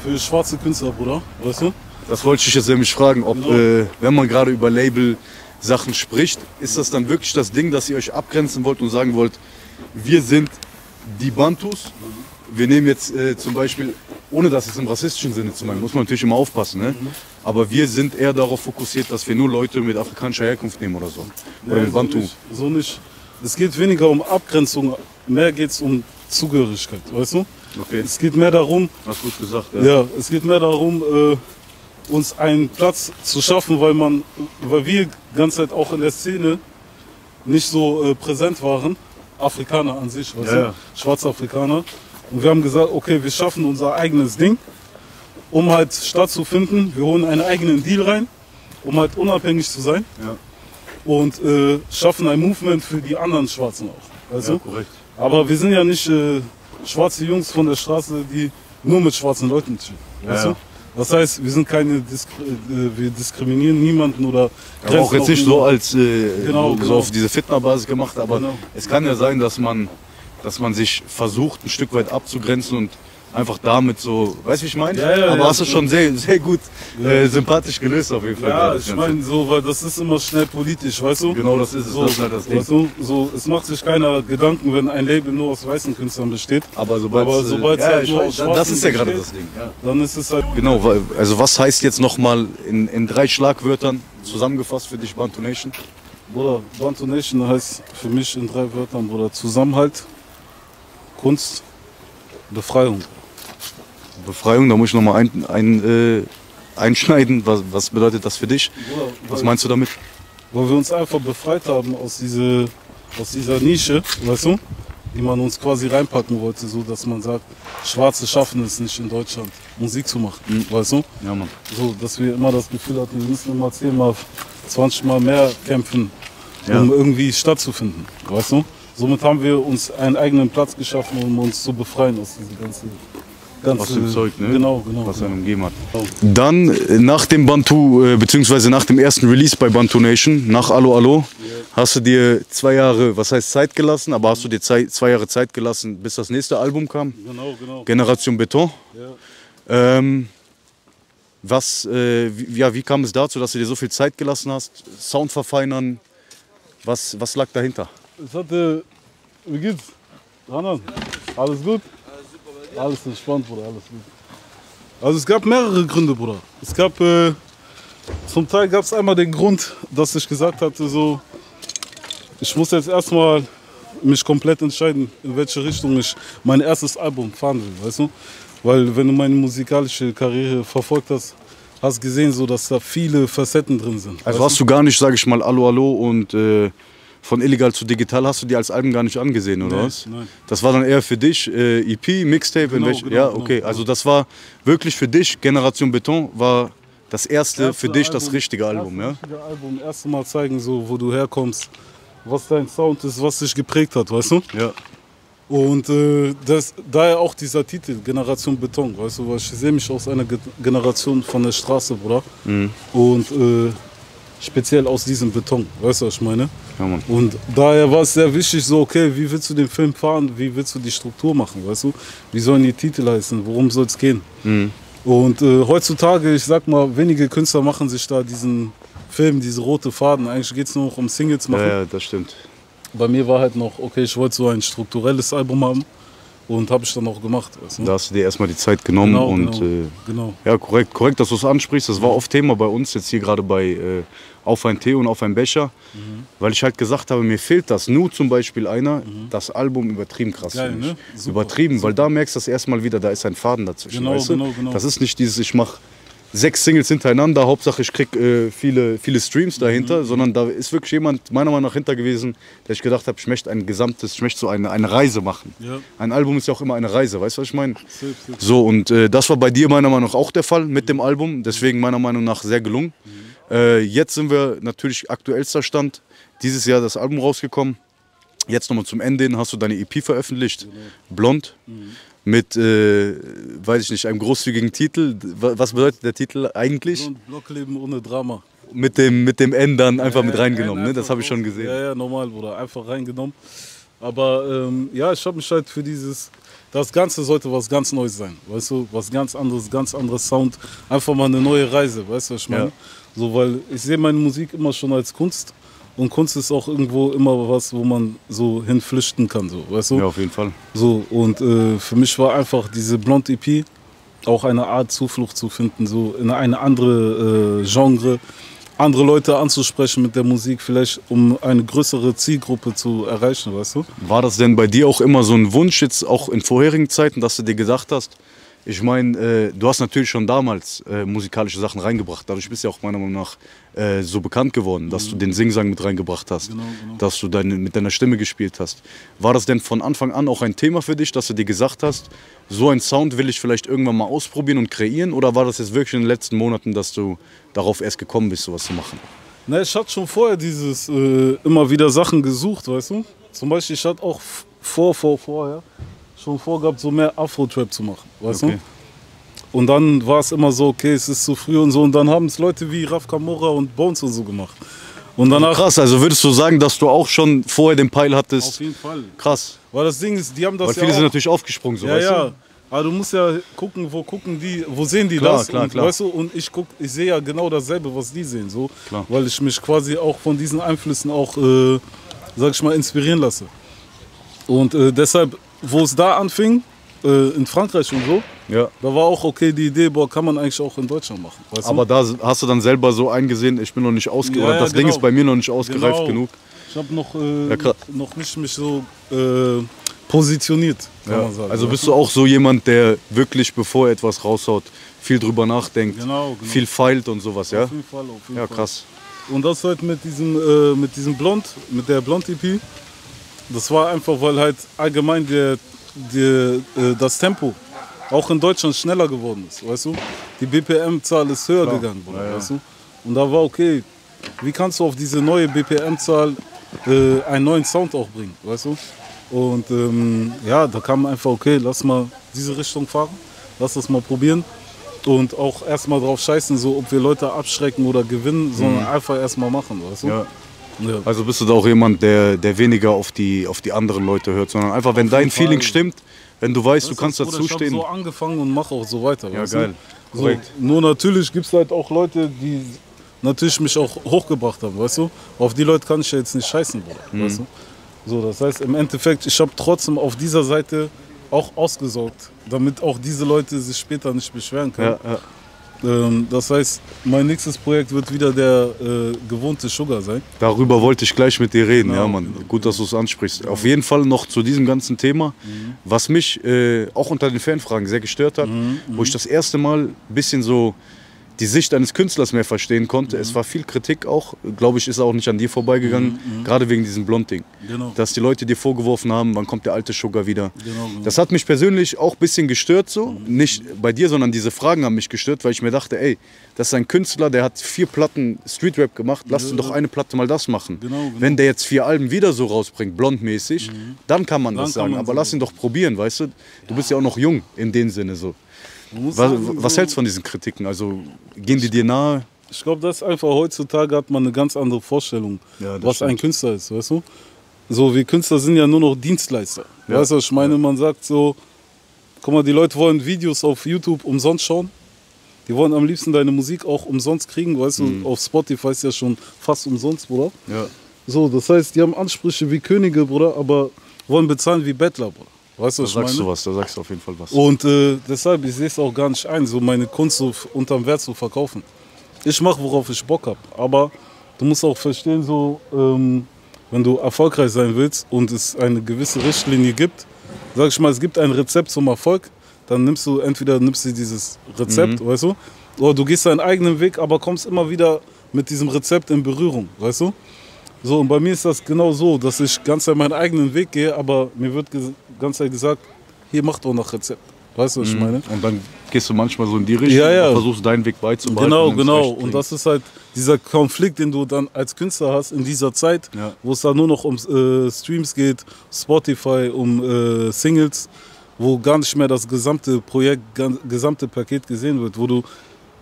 für schwarze Künstler, Bruder. Weißt du? Das wollte ich jetzt nämlich fragen, ob, Genau. äh, wenn man gerade über Label-Sachen spricht, ist das dann wirklich das Ding, dass ihr euch abgrenzen wollt und sagen wollt, wir sind die Bantus? Wir nehmen jetzt äh, zum Beispiel, ohne das jetzt im rassistischen Sinne zu meinen, muss man natürlich immer aufpassen, ne? aber wir sind eher darauf fokussiert, dass wir nur Leute mit afrikanischer Herkunft nehmen oder so. Oder mit so Bantu. nicht, so nicht. Es geht weniger um Abgrenzung, mehr geht es um Zugehörigkeit, weißt du? Okay, Es geht mehr darum, hast gut gesagt. Ja. ja, es geht mehr darum, äh, uns einen Platz zu schaffen, weil man, weil wir die ganze Zeit auch in der Szene nicht so äh, präsent waren, Afrikaner an sich, weißt Ja, ja. du? Schwarze Afrikaner. Und wir haben gesagt, okay, wir schaffen unser eigenes Ding, um halt stattzufinden. Wir holen einen eigenen Deal rein, um halt unabhängig zu sein. Ja. Und äh, schaffen ein Movement für die anderen Schwarzen auch. Weißt Ja, du? korrekt. Aber wir sind ja nicht äh, schwarze Jungs von der Straße, die nur mit schwarzen Leuten chillen. Weißt Ja, ja. du? Das heißt, wir sind keine, Diskri äh, wir diskriminieren niemanden oder Aber auch jetzt nicht so als äh, Genau, so genau. auf diese Fitnerbasis gemacht, aber Genau. es kann ja sein, dass man, dass man sich versucht, ein Stück weit abzugrenzen und einfach damit so, weißt du, wie ich meine? Ja, ja, Aber ja. hast du schon sehr, sehr gut äh, sympathisch gelöst auf jeden Fall. Ja, ich meine, so, weil das ist immer schnell politisch, weißt du? Genau, das ist es, So, das ist halt das Ding. weißt du, so, es macht sich keiner Gedanken, wenn ein Label nur aus weißen Künstlern besteht. Aber sobald es ja, halt nur aus das ist ja gerade das Ding. Dann ist es halt. Genau, weil- also was heißt jetzt nochmal in, in drei Schlagwörtern zusammengefasst für dich Bantu Nation? Bruder, Bantu Nation heißt für mich in drei Wörtern, Bruder, Zusammenhalt, Kunst, Befreiung. Befreiung, da muss ich nochmal ein, ein, äh, einschneiden. Was, was bedeutet das für dich? Was meinst du damit? weil wir uns einfach befreit haben aus, diese, aus dieser Nische, weißt du, die man uns quasi reinpacken wollte, so dass man sagt, Schwarze schaffen es nicht in Deutschland, Musik zu machen, Mhm. weißt du? Ja, Mann. So, dass wir immer das Gefühl hatten, wir müssen immer zehnmal, 20 Mal mehr kämpfen, Ja. um irgendwie stattzufinden, weißt du? Somit haben wir uns einen eigenen Platz geschaffen, um uns zu befreien aus diesem ganzen, ganzen Aus dem Zeug, ne? Genau, genau. Was er genau. umgeben hat. Dann äh, nach dem Bantu, äh, beziehungsweise nach dem ersten Release bei Bantu Nation, nach Allo Allo, hast du dir zwei Jahre, was heißt Zeit gelassen, aber hast du dir zwei, zwei Jahre Zeit gelassen, bis das nächste Album kam? Genau, genau. Generation Beton. Ja. Ähm, was, äh, wie, ja, wie kam es dazu, dass du dir so viel Zeit gelassen hast? Sound verfeinern? Was, was lag dahinter? Es hatte, wie geht's? Hanan, alles gut? Alles entspannt, Bruder, alles gut. Also es gab mehrere Gründe, Bruder. Es gab, äh, zum Teil gab es einmal den Grund, dass ich gesagt hatte, so, ich muss jetzt erstmal mich komplett entscheiden, in welche Richtung ich mein erstes Album fahren will, weißt du? Weil wenn du meine musikalische Karriere verfolgt hast, hast gesehen, so, dass da viele Facetten drin sind. Also hast du gar nicht, sage ich mal, Allo Allo und äh, von illegal zu digital hast du die als Alben gar nicht angesehen, oder Nee, was? nein. Das war dann eher für dich äh, EP, Mixtape, in Genau, welch, genau, ja, genau, okay. genau. Also das war wirklich für dich, Generation Beton war das erste, Erste für dich das Album, richtige Album, ja? erste richtige Album, erste Mal zeigen, so, wo du herkommst, was dein Sound ist, was dich geprägt hat, weißt du? Ja. Und äh, das, daher auch dieser Titel, Generation Beton, weißt du, weil ich sehe mich aus einer Ge Generation von der Straße, Bruder. Mhm. Und äh, speziell aus diesem Beton, weißt du, was ich meine? Ja, Mann. Und daher war es sehr wichtig, so, okay, wie willst du den Film fahren, wie willst du die Struktur machen, weißt du? Wie sollen die Titel heißen, worum soll es gehen? Mhm. Und äh, heutzutage, ich sag mal, wenige Künstler machen sich da diesen Film, diese rote Faden. Eigentlich geht es nur noch um Singles machen. Ja, ja, das stimmt. Bei mir war halt noch, okay, ich wollte so ein strukturelles Album haben und habe ich dann auch gemacht. Weißt du? Da hast du dir erstmal die Zeit genommen Genau, und genau. Äh, genau. ja, korrekt, korrekt, dass du es ansprichst. Das war oft Thema bei uns, jetzt hier gerade bei äh, Auf ein Tee und Auf ein Becher, Mhm. weil ich halt gesagt habe, mir fehlt das. Nu zum Beispiel einer, das Album übertrieben krass. Geil, für mich. ne? Super, übertrieben, weil da merkst du das erstmal wieder, da ist ein Faden dazwischen. Genau, weißt du? genau, genau. Das ist nicht dieses, ich mache sechs Singles hintereinander, Hauptsache ich krieg äh, viele, viele Streams dahinter, Mhm. sondern da ist wirklich jemand meiner Meinung nach hinter gewesen, der ich gedacht habe, ich möchte ein gesamtes, ich möchte so eine, eine Reise machen. Ja. Ein Album ist ja auch immer eine Reise, weißt du, was ich meine? So, und äh, das war bei dir meiner Meinung nach auch der Fall mit dem Album, deswegen meiner Meinung nach sehr gelungen. Äh, jetzt sind wir natürlich aktuellster Stand, dieses Jahr das Album rausgekommen. Jetzt nochmal zum Ende hin hast du deine EP veröffentlicht, Blond, mit, äh, weiß ich nicht, einem großzügigen Titel. Wa- Was bedeutet der Titel eigentlich? Ein Blockleben ohne Drama. Mit dem, mit dem N dann einfach mit Ja, reingenommen, ne? das habe ich schon gesehen. Ja, ja, normal, Bruder. Einfach reingenommen. Aber ähm, ja, ich habe mich halt für dieses. Das Ganze sollte was ganz Neues sein. Weißt du, was ganz anderes, ganz anderes Sound. Einfach mal eine neue Reise, weißt du, was ich meine? Ja. So, weil ich sehe meine Musik immer schon als Kunst. Und Kunst ist auch irgendwo immer was, wo man so hinflüchten kann, so, weißt du? Ja, auf jeden Fall. So, und äh, für mich war einfach diese Blond EP auch eine Art Zuflucht zu finden, so in eine andere äh, Genre, andere Leute anzusprechen mit der Musik, vielleicht um eine größere Zielgruppe zu erreichen, weißt du? War das denn bei dir auch immer so ein Wunsch, jetzt auch in vorherigen Zeiten, dass du dir gedacht hast, ich meine, äh, du hast natürlich schon damals äh, musikalische Sachen reingebracht. Dadurch bist du ja auch meiner Meinung nach äh, so bekannt geworden, dass du den Singsang mit reingebracht hast, Genau, genau. dass du deine, mit deiner Stimme gespielt hast. War das denn von Anfang an auch ein Thema für dich, dass du dir gesagt hast, so ein Sound will ich vielleicht irgendwann mal ausprobieren und kreieren? Oder war das jetzt wirklich in den letzten Monaten, dass du darauf erst gekommen bist, sowas zu machen? Ne, ich hatte schon vorher dieses äh, immer wieder Sachen gesucht, weißt du? Zum Beispiel, ich hatte auch vor, vor, vorher schon vorgehabt, so mehr Afro-Trap zu machen, weißt Okay. du? Und dann war es immer so, okay, es ist zu früh und so. Und dann haben es Leute wie Raf Kamora und Bones und so gemacht. Und danach. Krass, also würdest du sagen, dass du auch schon vorher den Peil Auf hattest? jeden Fall. Krass. Weil das Ding ist, die haben das Weil ja viele auch, sind natürlich aufgesprungen, so Ja, weißt ja. du? Aber du musst ja gucken, wo gucken die, wo sehen die Klar, das? klar, und, klar. Weißt du, und ich guck, ich sehe ja genau dasselbe, was die sehen, so, Klar. weil ich mich quasi auch von diesen Einflüssen auch, äh, sag ich mal, inspirieren lasse. Und äh, deshalb, wo es da anfing, äh, in Frankreich und so, Ja. da war auch okay die Idee, boah, kann man eigentlich auch in Deutschland machen. Aber da hast du dann selber so eingesehen, ich bin noch nicht ausgereift. Ja, das Ding genau. ist bei mir noch nicht ausgereift Genau. genug. du? Ich habe noch, äh, Ja, noch nicht mich so äh, positioniert, kann Ja. man sagen. Also bist du auch so jemand, der wirklich, bevor er etwas raushaut, viel drüber nachdenkt, Genau, genau. viel feilt und sowas, ja? Auf jeden Fall, auf jeden Ja, Fall. krass. Und das halt mit diesem, äh, mit diesem Blond, mit der Blond-EP, das war einfach, weil halt allgemein der, der, äh, das Tempo auch in Deutschland schneller geworden ist, weißt du? Die BPM-Zahl ist höher gegangen, Bruder, weißt du? Und da war okay, wie kannst du auf diese neue BPM-Zahl äh, einen neuen Sound auch bringen, weißt du? Und ähm, ja, da kam einfach, okay, lass mal diese Richtung fahren, lass das mal probieren. Und auch erstmal drauf scheißen, so ob wir Leute abschrecken oder gewinnen, sondern einfach erstmal machen, weißt du? Mhm. Ja. Ja. Also bist du da auch jemand, der, der weniger auf die, auf die anderen Leute hört, sondern einfach, wenn dein Fall. Feeling stimmt, wenn du weißt, du Weißt kannst Bruder, dazu Ich habe stehen. so angefangen und mache auch so weiter. Ja, geil. Du? So, Korrekt. nur natürlich gibt es halt auch Leute, die natürlich mich auch hochgebracht haben, weißt du? Auf die Leute kann ich ja jetzt nicht scheißen, Bruder, Mhm. weißt du? So, das heißt, im Endeffekt, ich habe trotzdem auf dieser Seite auch ausgesorgt, damit auch diese Leute sich später nicht beschweren können. Ja, ja. Ähm, das heißt, mein nächstes Projekt wird wieder der äh, gewohnte Sugar sein. Darüber wollte ich gleich mit dir reden, Genau, ja, Mann. Gut, dass du es ansprichst. Auf jeden Fall noch zu diesem ganzen Thema, Mhm. was mich äh, auch unter den Fanfragen sehr gestört hat, Mhm, wo ich das erste Mal ein bisschen so die Sicht eines Künstlers mehr verstehen Mhm. konnte. Es war viel Kritik auch, glaube ich, ist auch nicht an dir vorbeigegangen, gerade wegen diesem Blond-Ding. Mhm, Genau. Dass die Leute dir vorgeworfen haben, wann kommt der alte Sugar wieder. Genau, genau. Das hat mich persönlich auch ein bisschen gestört so. Nicht bei dir, sondern diese Fragen haben mich gestört, weil ich mir dachte, ey, das ist ein Künstler, der hat vier Platten Streetrap gemacht, lass ihn doch eine Platte mal das machen. Genau, genau. Wenn der jetzt vier Alben wieder so rausbringt, blondmäßig, dann kann man Dann das kann sagen. man Aber so. lass ihn doch probieren, weißt du? Du bist ja auch noch jung in dem Sinne so. Was, sagen, was hältst du von diesen Kritiken? Also gehen die dir nahe? Ich glaube, das ist einfach heutzutage hat man eine ganz andere Vorstellung, Ja, was ein stimmt. Künstler ist, weißt du? So, wir Künstler sind ja nur noch Dienstleister. Ja. Weißt du, ich meine, man sagt so, guck mal, die Leute wollen Videos auf YouTube umsonst schauen. Die wollen am liebsten deine Musik auch umsonst kriegen, weißt Mhm. du, auf Spotify ist ja schon fast umsonst, Bruder. Ja. So, das heißt, die haben Ansprüche wie Könige, Bruder, aber wollen bezahlen wie Bettler, Bruder. Weißt du, Da sagst meine? du was, da sagst du auf jeden Fall was. Und äh, deshalb, ich sehe es auch gar nicht ein, so meine Kunst so unterm Wert zu verkaufen. Ich mache, worauf ich Bock habe. Aber du musst auch verstehen, so, ähm, wenn du erfolgreich sein willst und es eine gewisse Richtlinie gibt, sag ich mal, es gibt ein Rezept zum Erfolg, dann nimmst du entweder nimmst du dieses Rezept, weißt du, oder du gehst deinen eigenen Weg, aber kommst immer wieder mit diesem Rezept in Berührung, weißt du? So, und bei mir ist das genau so, dass ich ganz Zeit meinen eigenen Weg gehe, aber mir wird ganz Zeit gesagt, hier mach doch noch Rezept. Weißt du, was ich meine? Und dann gehst du manchmal so in die Richtung Ja, ja. und versuchst deinen Weg beizubehalten. Genau, genau. Und das ist halt dieser Konflikt, den du dann als Künstler hast in dieser Zeit, Ja. wo es dann nur noch um äh, Streams geht, Spotify, um äh, Singles, wo gar nicht mehr das gesamte Projekt, gesamte Paket gesehen wird, wo du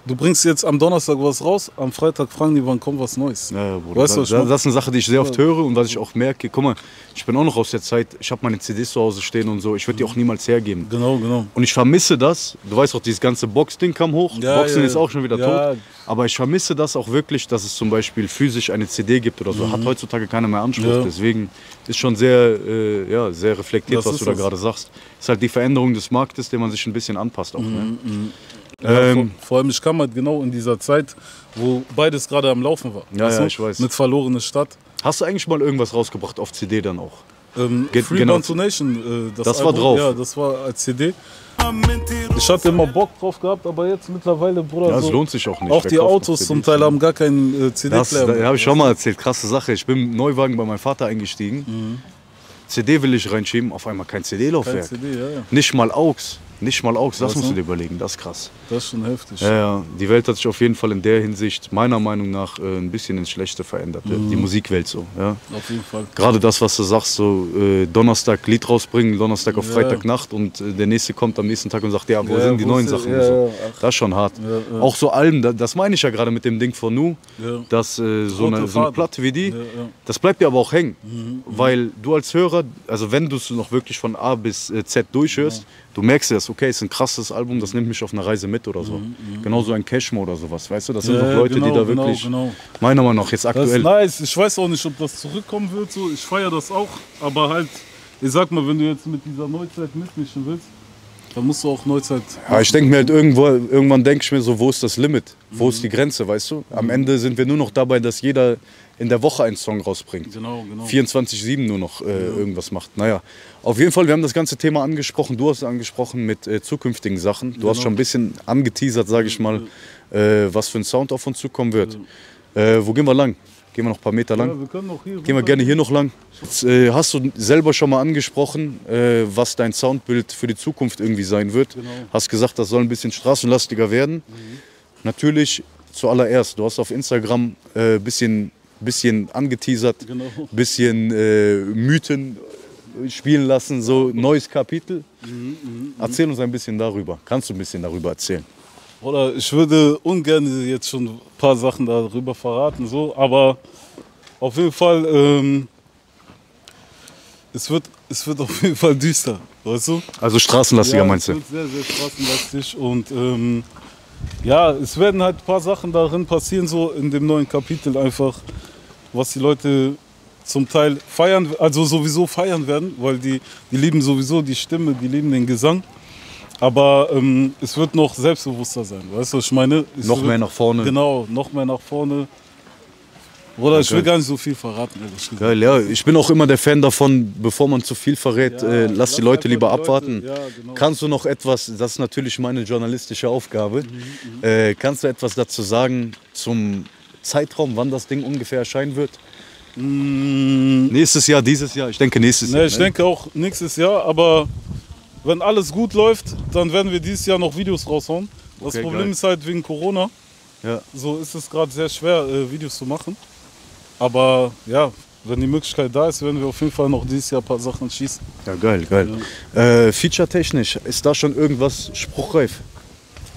Du bringst jetzt am Donnerstag was raus, am Freitag fragen die, wann kommt was Neues. Ja, Bruder. Weißt was das, das ist eine Sache, die ich sehr oft höre und was ich auch merke. Guck mal, ich bin auch noch aus der Zeit, ich habe meine CDs zu Hause stehen und so. Ich würde die auch niemals hergeben. Genau, genau. Und ich vermisse das. Du weißt auch, dieses ganze Box-Ding kam hoch. Ja, Boxen ja, ist auch schon wieder tot. Aber ich vermisse das auch wirklich, dass es zum Beispiel physisch eine CD gibt oder so. Hat heutzutage keiner mehr Anspruch. Mhm. Deswegen ist schon sehr, äh, ja, sehr reflektiert, Das was du da gerade sagst. Ist halt die Veränderung des Marktes, der man sich ein bisschen anpasst auch. Ne? Ähm, vor, vor allem, ich kam halt genau in dieser Zeit, wo beides gerade am Laufen war. Ja, ja, ich weiß. Mit verlorene Stadt. Hast du eigentlich mal irgendwas rausgebracht auf CD dann auch? Ähm, Free genau. To Nation, äh, das, Das war Album, drauf. Ja, das war als CD. Ich hatte immer Bock drauf gehabt, aber jetzt mittlerweile, Bruder, Ja, es so, lohnt sich auch nicht. auch Wer die Autos zum? Teil haben gar keinen äh, Das, CD-Player. da habe ich schon mal erzählt, krasse Sache. Ich bin im Neuwagen bei meinem Vater eingestiegen. CD will ich reinschieben, auf einmal kein Kein CD-Laufwerk. CD, ja, ja. Nicht mal AUX. Nicht mal AUX, das Was, musst du dir überlegen, das ist krass. Das ist schon heftig. Ja, ja, die Welt hat sich auf jeden Fall in der Hinsicht, meiner Meinung nach, äh, ein bisschen ins Schlechte verändert. Mhm. Die Musikwelt so. Ja. Auf jeden Fall. Gerade das, was du sagst, so äh, Donnerstag Lied rausbringen, Donnerstag auf Ja. Freitagnacht und äh, der nächste kommt am nächsten Tag und sagt, ja, wo Ja, sind die wo neuen Sachen? so. Das ist schon hart. Auch so Alben, da- das meine ich ja gerade mit dem Ding von Nu, dass äh, so, eine, so eine. Platte wie die, das bleibt dir aber auch hängen. Weil du als Hörer, also wenn du es noch wirklich von A bis äh, Z durchhörst, du merkst es, okay, ist ein krasses Album, das nimmt mich auf eine Reise mit oder so. Genauso ein Cashmo oder sowas, weißt du? Das sind Mhm, Ja, doch Leute, genau, die da genau, wirklich, genau. meiner Meinung nach, jetzt Das aktuell. ist nice. Ich weiß auch nicht, ob das zurückkommen wird. So. Ich feiere das auch. Aber halt, ich sag mal, wenn du jetzt mit dieser Neuzeit mitmischen willst, dann musst du auch Neuzeit. Ja, ich denke mir halt irgendwo, irgendwann denke ich mir so, wo ist das Limit? Wo ist die Grenze, weißt du? Am Ende sind wir nur noch dabei, dass jeder in der Woche einen Song rausbringt. Genau, genau. 24-7 nur noch äh, irgendwas macht. Naja, auf jeden Fall, wir haben das ganze Thema angesprochen. Du hast es angesprochen mit äh, zukünftigen Sachen. Du hast schon ein bisschen angeteasert, sage ich mal, äh, was für ein Sound auf uns zukommen wird. Äh, wo gehen wir lang? Gehen wir noch ein paar Meter lang? Ja, wir können auch hier. Gehen wir gerne hier noch lang. Jetzt, äh, hast du selber schon mal angesprochen, äh, was dein Soundbild für die Zukunft irgendwie sein wird. Hast gesagt, das soll ein bisschen straßenlastiger werden. Natürlich zuallererst, du hast auf Instagram ein bisschen, bisschen angeteasert, Genau. bisschen äh, Mythen spielen lassen, so neues Kapitel. Erzähl uns ein bisschen darüber. Kannst du ein bisschen darüber erzählen? Oder ich würde ungern jetzt schon ein paar Sachen darüber verraten, so, aber auf jeden Fall, ähm, es, wird, es wird auf jeden Fall düster, weißt du? Also straßenlastiger ja, meinst es du? wird sehr, sehr straßenlastig und ähm, ja, es werden halt ein paar Sachen darin passieren, so in dem neuen Kapitel einfach, was die Leute zum Teil feiern, also sowieso feiern werden, weil die, die lieben sowieso die Stimme, die lieben den Gesang. Aber ähm, es wird noch selbstbewusster sein, weißt du, was ich meine? Es Noch wird, mehr nach vorne. Genau, noch mehr nach vorne. Oder ich will gar nicht so viel verraten, ehrlich gesagt. Geil, ja. Ich bin auch immer der Fan davon, bevor man zu viel verrät, Ja, äh, lass die Leute lieber die Leute- abwarten. ja, genau. Kannst du noch etwas, das ist natürlich meine journalistische Aufgabe, Mhm, äh, kannst du etwas dazu sagen zum Zeitraum, wann das Ding ungefähr erscheinen wird? Nächstes Jahr, dieses Jahr? Ich denke nächstes Ne, Jahr. ich denke auch nächstes Jahr, aber wenn alles gut läuft, dann werden wir dieses Jahr noch Videos raushauen. Das Okay, Problem geil. ist halt wegen Corona. Ja. So ist es gerade sehr schwer, äh, Videos zu machen. Aber ja, wenn die Möglichkeit da ist, werden wir auf jeden Fall noch dieses Jahr ein paar Sachen schießen. Ja, geil, geil. Äh, Feature-technisch, ist da schon irgendwas spruchreif?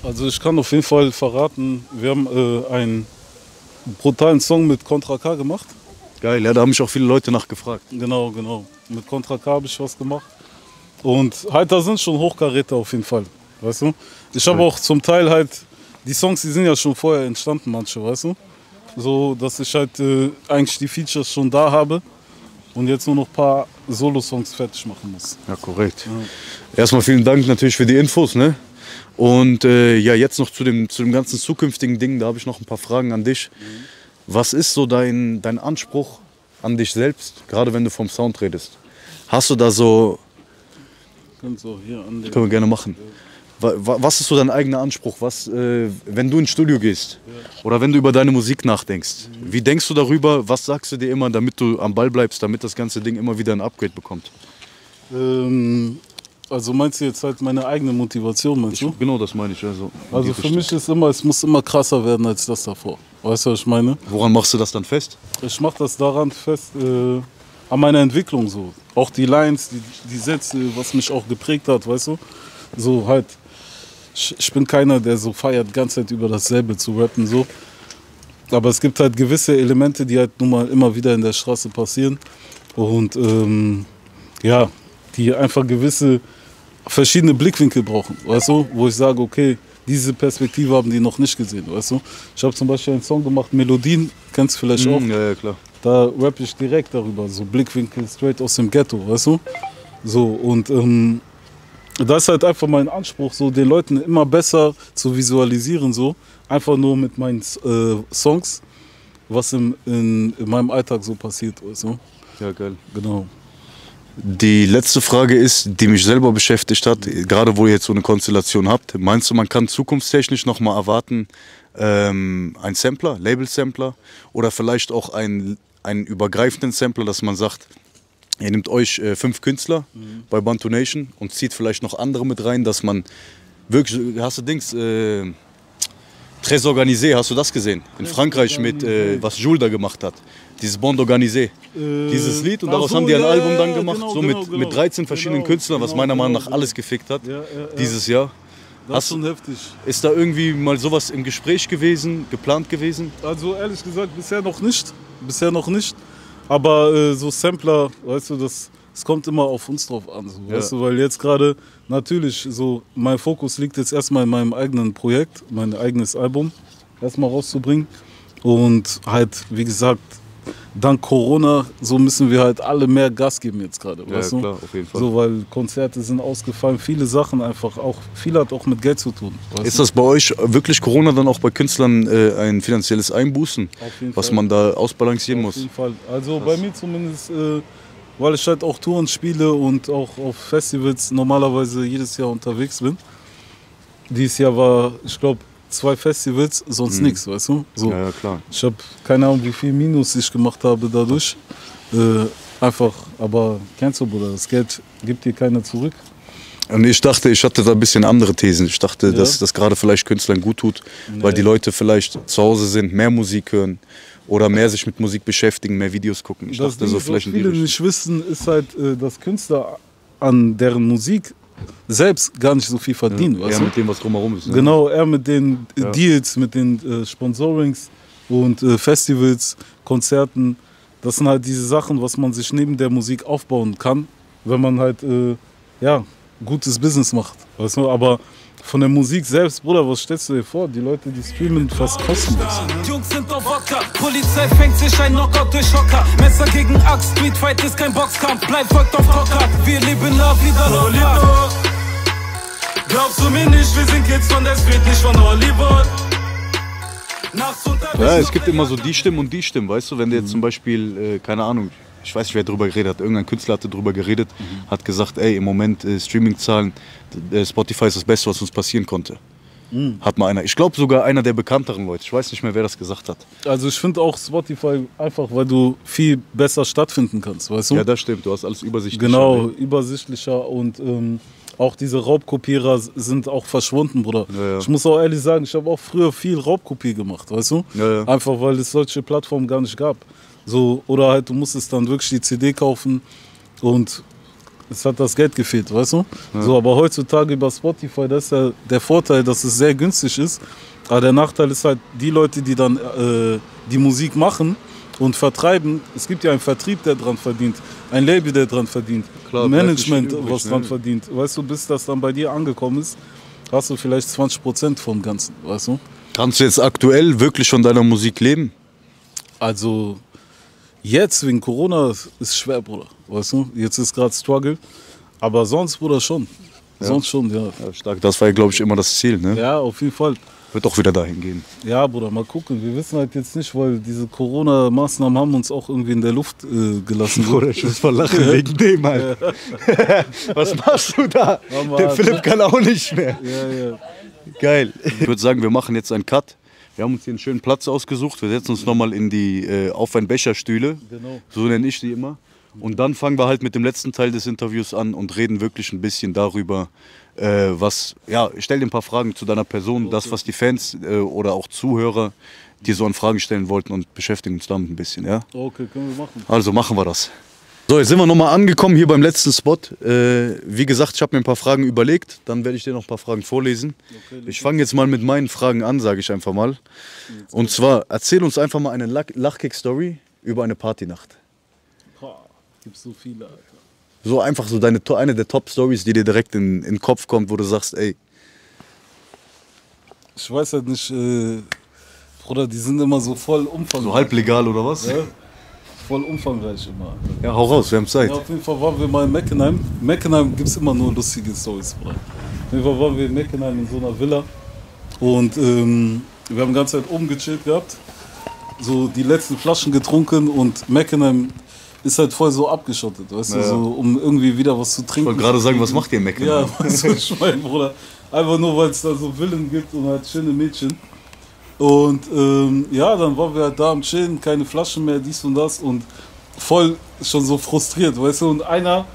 Also ich kann auf jeden Fall verraten, wir haben äh, einen brutalen Song mit Contra K gemacht. Geil, ja, da haben mich auch viele Leute nachgefragt. Genau, genau. Mit Contra K habe ich was gemacht. Und halt, da sind schon Hochkaräter auf jeden Fall. Weißt du? Ich habe auch zum Teil halt, die Songs, die sind ja schon vorher entstanden, manche, weißt du? So, dass ich halt äh, eigentlich die Features schon da habe und jetzt nur noch ein paar Solo-Songs fertig machen muss. Ja, korrekt. Erstmal vielen Dank natürlich für die Infos, ne? Und äh, ja, jetzt noch zu dem, zu dem ganzen zukünftigen Ding, da habe ich noch ein paar Fragen an dich. Was ist so dein, dein Anspruch an dich selbst, gerade wenn du vom Sound redest? Hast du da so, Kannst du auch hier an können wir gerne machen, wa- was ist so dein eigener Anspruch? Was, äh, wenn du ins Studio gehst oder wenn du über deine Musik nachdenkst, wie denkst du darüber? Was sagst du dir immer, damit du am Ball bleibst, damit das ganze Ding immer wieder ein Upgrade bekommt? ähm, Also meinst du jetzt halt meine eigene Motivation, meinst du? Genau, das meine ich. Also, Also für mich ist immer, es muss immer krasser werden als das davor. Weißt du, was ich meine? Woran machst du das dann fest? Ich mache das daran fest, äh, an meiner Entwicklung so. Auch die Lines, die, die Sätze, was mich auch geprägt hat, weißt du? So halt, ich, ich bin keiner, der so feiert, die ganze Zeit über dasselbe zu rappen, so. Aber es gibt halt gewisse Elemente, die halt nun mal immer wieder in der Straße passieren. Und ähm, ja, die einfach gewisse verschiedene Blickwinkel brauchen, weißt du? Wo ich sage, okay, diese Perspektive haben die noch nicht gesehen, weißt du? Ich habe zum Beispiel einen Song gemacht, Melodien, kennst du vielleicht auch. Mhm, ja, ja, klar. Da rappe ich direkt darüber, so Blickwinkel straight aus dem Ghetto, weißt du? So, und ähm, das ist halt einfach mein Anspruch, so den Leuten immer besser zu visualisieren, so. Einfach nur mit meinen äh, Songs, was im, in, in meinem Alltag so passiert, weißt du? Ja, geil. Genau. Die letzte Frage ist, die mich selber beschäftigt hat, gerade wo ihr jetzt so eine Konstellation habt. Meinst du, man kann zukunftstechnisch nochmal erwarten, ähm, ein Sampler, Label-Sampler oder vielleicht auch einen, einen übergreifenden Sampler, dass man sagt, ihr nehmt euch äh, fünf Künstler bei Bantu Nation und zieht vielleicht noch andere mit rein, dass man wirklich, hast du Dings, äh, Très Organisé, hast du das gesehen? In Frankreich mit, äh, was Jules da gemacht hat. Dieses Bond Organisé. Dieses Lied und daraus so, haben die ein ja, Album dann gemacht, genau, so genau, mit, genau. mit 13 verschiedenen Genau, Künstlern, was genau, meiner Meinung nach genau, alles gefickt hat Ja, ja, dieses Jahr. Das ist schon heftig. Ist da irgendwie mal sowas im Gespräch gewesen, geplant gewesen? Also ehrlich gesagt, bisher noch nicht. Bisher noch nicht. Aber äh, so Sampler, weißt du, das es kommt immer auf uns drauf an, so, weißt du, weil jetzt gerade natürlich so, mein Fokus liegt jetzt erstmal in meinem eigenen Projekt, mein eigenes Album erstmal rauszubringen. Und halt, wie gesagt, dank Corona, so müssen wir halt alle mehr Gas geben jetzt gerade, Ja, weißt du? klar, auf jeden Fall. So, weil Konzerte sind ausgefallen, viele Sachen einfach, auch viel hat auch mit Geld zu tun. weißt Ist du? das bei euch wirklich Corona dann auch bei Künstlern äh, ein finanzielles Einbußen, Auf was Fall. man da ausbalancieren Auf muss? jeden Fall. Also bei mir zumindest, äh, weil ich halt auch Touren spiele und auch auf Festivals normalerweise jedes Jahr unterwegs bin. Dieses Jahr war, ich glaube, zwei Festivals, sonst nichts, weißt du? So. Mhm. Ja, ja, klar. Ich habe keine Ahnung, wie viel Minus ich gemacht habe dadurch. Äh, einfach, aber kennst du, Bruder, das Geld gibt dir keiner zurück. Und ich dachte, ich hatte da ein bisschen andere Thesen. Ich dachte, Ja. dass das gerade vielleicht Künstlern gut tut, weil die Leute vielleicht zu Hause sind, mehr Musik hören oder mehr sich mit Musik beschäftigen, mehr Videos gucken. Ich das dachte so was vielleicht viele nicht wissen, ist halt, äh, dass Künstler an deren Musik selbst gar nicht so viel verdienen. weißt Ja, du? mit dem, was drumherum ist. Ne? Genau, er mit den äh, Ja. Deals, mit den äh, Sponsorings und äh, Festivals, Konzerten. Das sind halt diese Sachen, was man sich neben der Musik aufbauen kann, wenn man halt äh, ja, gutes Business macht. Weißt du? Aber von der Musik selbst, Bruder, was stellst du dir vor? Die Leute, die streamen fast kostenlos. Jungs sind auf Wodka, Polizei fängt sich ein Knockout durch Hocker. Messer gegen Axt, Streetfight ist kein Boxkampf, bleib folgt auf Cocker. Wir leben la vida loca. Glaubst du mir nicht, wir sind Kids von der Street, nicht von Hollywood. Ja, es gibt immer so die Stimmen und die Stimmen, weißt du, wenn der jetzt zum Beispiel, äh, keine Ahnung, ich weiß nicht, wer drüber geredet hat, irgendein Künstler hatte drüber geredet, hat gesagt, ey, im Moment äh, Streaming-Zahlen, äh, Spotify ist das Beste, was uns passieren konnte. Hat mal einer. Ich glaube sogar einer der bekannteren Leute. Ich weiß nicht mehr, wer das gesagt hat. Also ich finde auch Spotify einfach, weil du viel besser stattfinden kannst, weißt du? Ja, das stimmt. Du hast alles übersichtlich. Genau, übersichtlicher und ähm, auch diese Raubkopierer sind auch verschwunden, Bruder. Ja, ja. Ich muss auch ehrlich sagen, ich habe auch früher viel Raubkopie gemacht, weißt du? Ja. Einfach weil es solche Plattformen gar nicht gab. So, oder halt, du musstest dann wirklich die CD kaufen und es hat das Geld gefehlt, weißt du? So, aber heutzutage über Spotify, das ist ja der Vorteil, dass es sehr günstig ist. Aber der Nachteil ist halt, die Leute, die dann äh, die Musik machen und vertreiben, es gibt ja einen Vertrieb, der dran verdient, ein Label, der dran verdient, Klar, Management, übrig, was ne? dran verdient. Weißt du, bis das dann bei dir angekommen ist, hast du vielleicht 20 Prozent vom Ganzen, weißt du? Kannst du jetzt aktuell wirklich von deiner Musik leben? Also jetzt wegen Corona ist schwer, Bruder. Weißt du? Jetzt ist gerade Struggle. Aber sonst, Bruder, schon. Sonst schon, ja. Ja, stark. Das war ja, glaube ich, immer das Ziel. Ne? Ja, auf jeden Fall. Wird auch wieder dahin gehen. Ja, Bruder, mal gucken. Wir wissen halt jetzt nicht, weil diese Corona-Maßnahmen haben uns auch irgendwie in der Luft äh, gelassen. Bruder, ich muss verlachen wegen dem, Alter. Was machst du da? Mach mal, Der ne? Philipp kann auch nicht mehr. Ja, ja. Geil. Ich würde sagen, wir machen jetzt einen Cut. Wir haben uns hier einen schönen Platz ausgesucht. Wir setzen uns nochmal in die äh, auf ein Becherstühle. Genau. So nenne ich die immer. Und dann fangen wir halt mit dem letzten Teil des Interviews an und reden wirklich ein bisschen darüber, äh, was, ja, stell dir ein paar Fragen zu deiner Person, das, was die Fans äh, oder auch Zuhörer dir so an Fragen stellen wollten und beschäftigen uns damit ein bisschen, ja? Okay, können wir machen. Also machen wir das. So, jetzt sind wir nochmal angekommen hier beim letzten Spot. Äh, wie gesagt, ich habe mir ein paar Fragen überlegt, dann werde ich dir noch ein paar Fragen vorlesen. Ich fange jetzt mal mit meinen Fragen an, sage ich einfach mal. Und zwar, erzähl uns einfach mal eine Lach- Lachkick-Story über eine Partynacht. Boah, gibt so viele, Alter. So einfach so deine, eine der Top-Stories, die dir direkt in, in den Kopf kommt, wo du sagst, ey, Ich weiß halt nicht, äh, Bruder, die sind immer so voll umfangreich. so halblegal oder was? Ja? Voll umfangreich immer. Ja, hau raus, wir haben Zeit. Ja, auf jeden Fall waren wir mal in Meckenheim. In Meckenheim gibt es immer nur lustige Stories. Auf jeden Fall waren wir in Meckenheim in so einer Villa. Und ähm, wir haben die ganze Zeit oben gechillt gehabt. So die letzten Flaschen getrunken und Meckenheim ist halt voll so abgeschottet, weißt du, Ja. so, um irgendwie wieder was zu Ich trinken. wollte gerade sagen, was macht ihr in Ja, Meckenheim? du, was ich meine, Bruder. Einfach nur, weil es da so Villen gibt und halt schöne Mädchen. Und ähm, ja, dann waren wir halt da am Chillen, keine Flaschen mehr, dies und das und voll schon so frustriert, weißt du. Und einer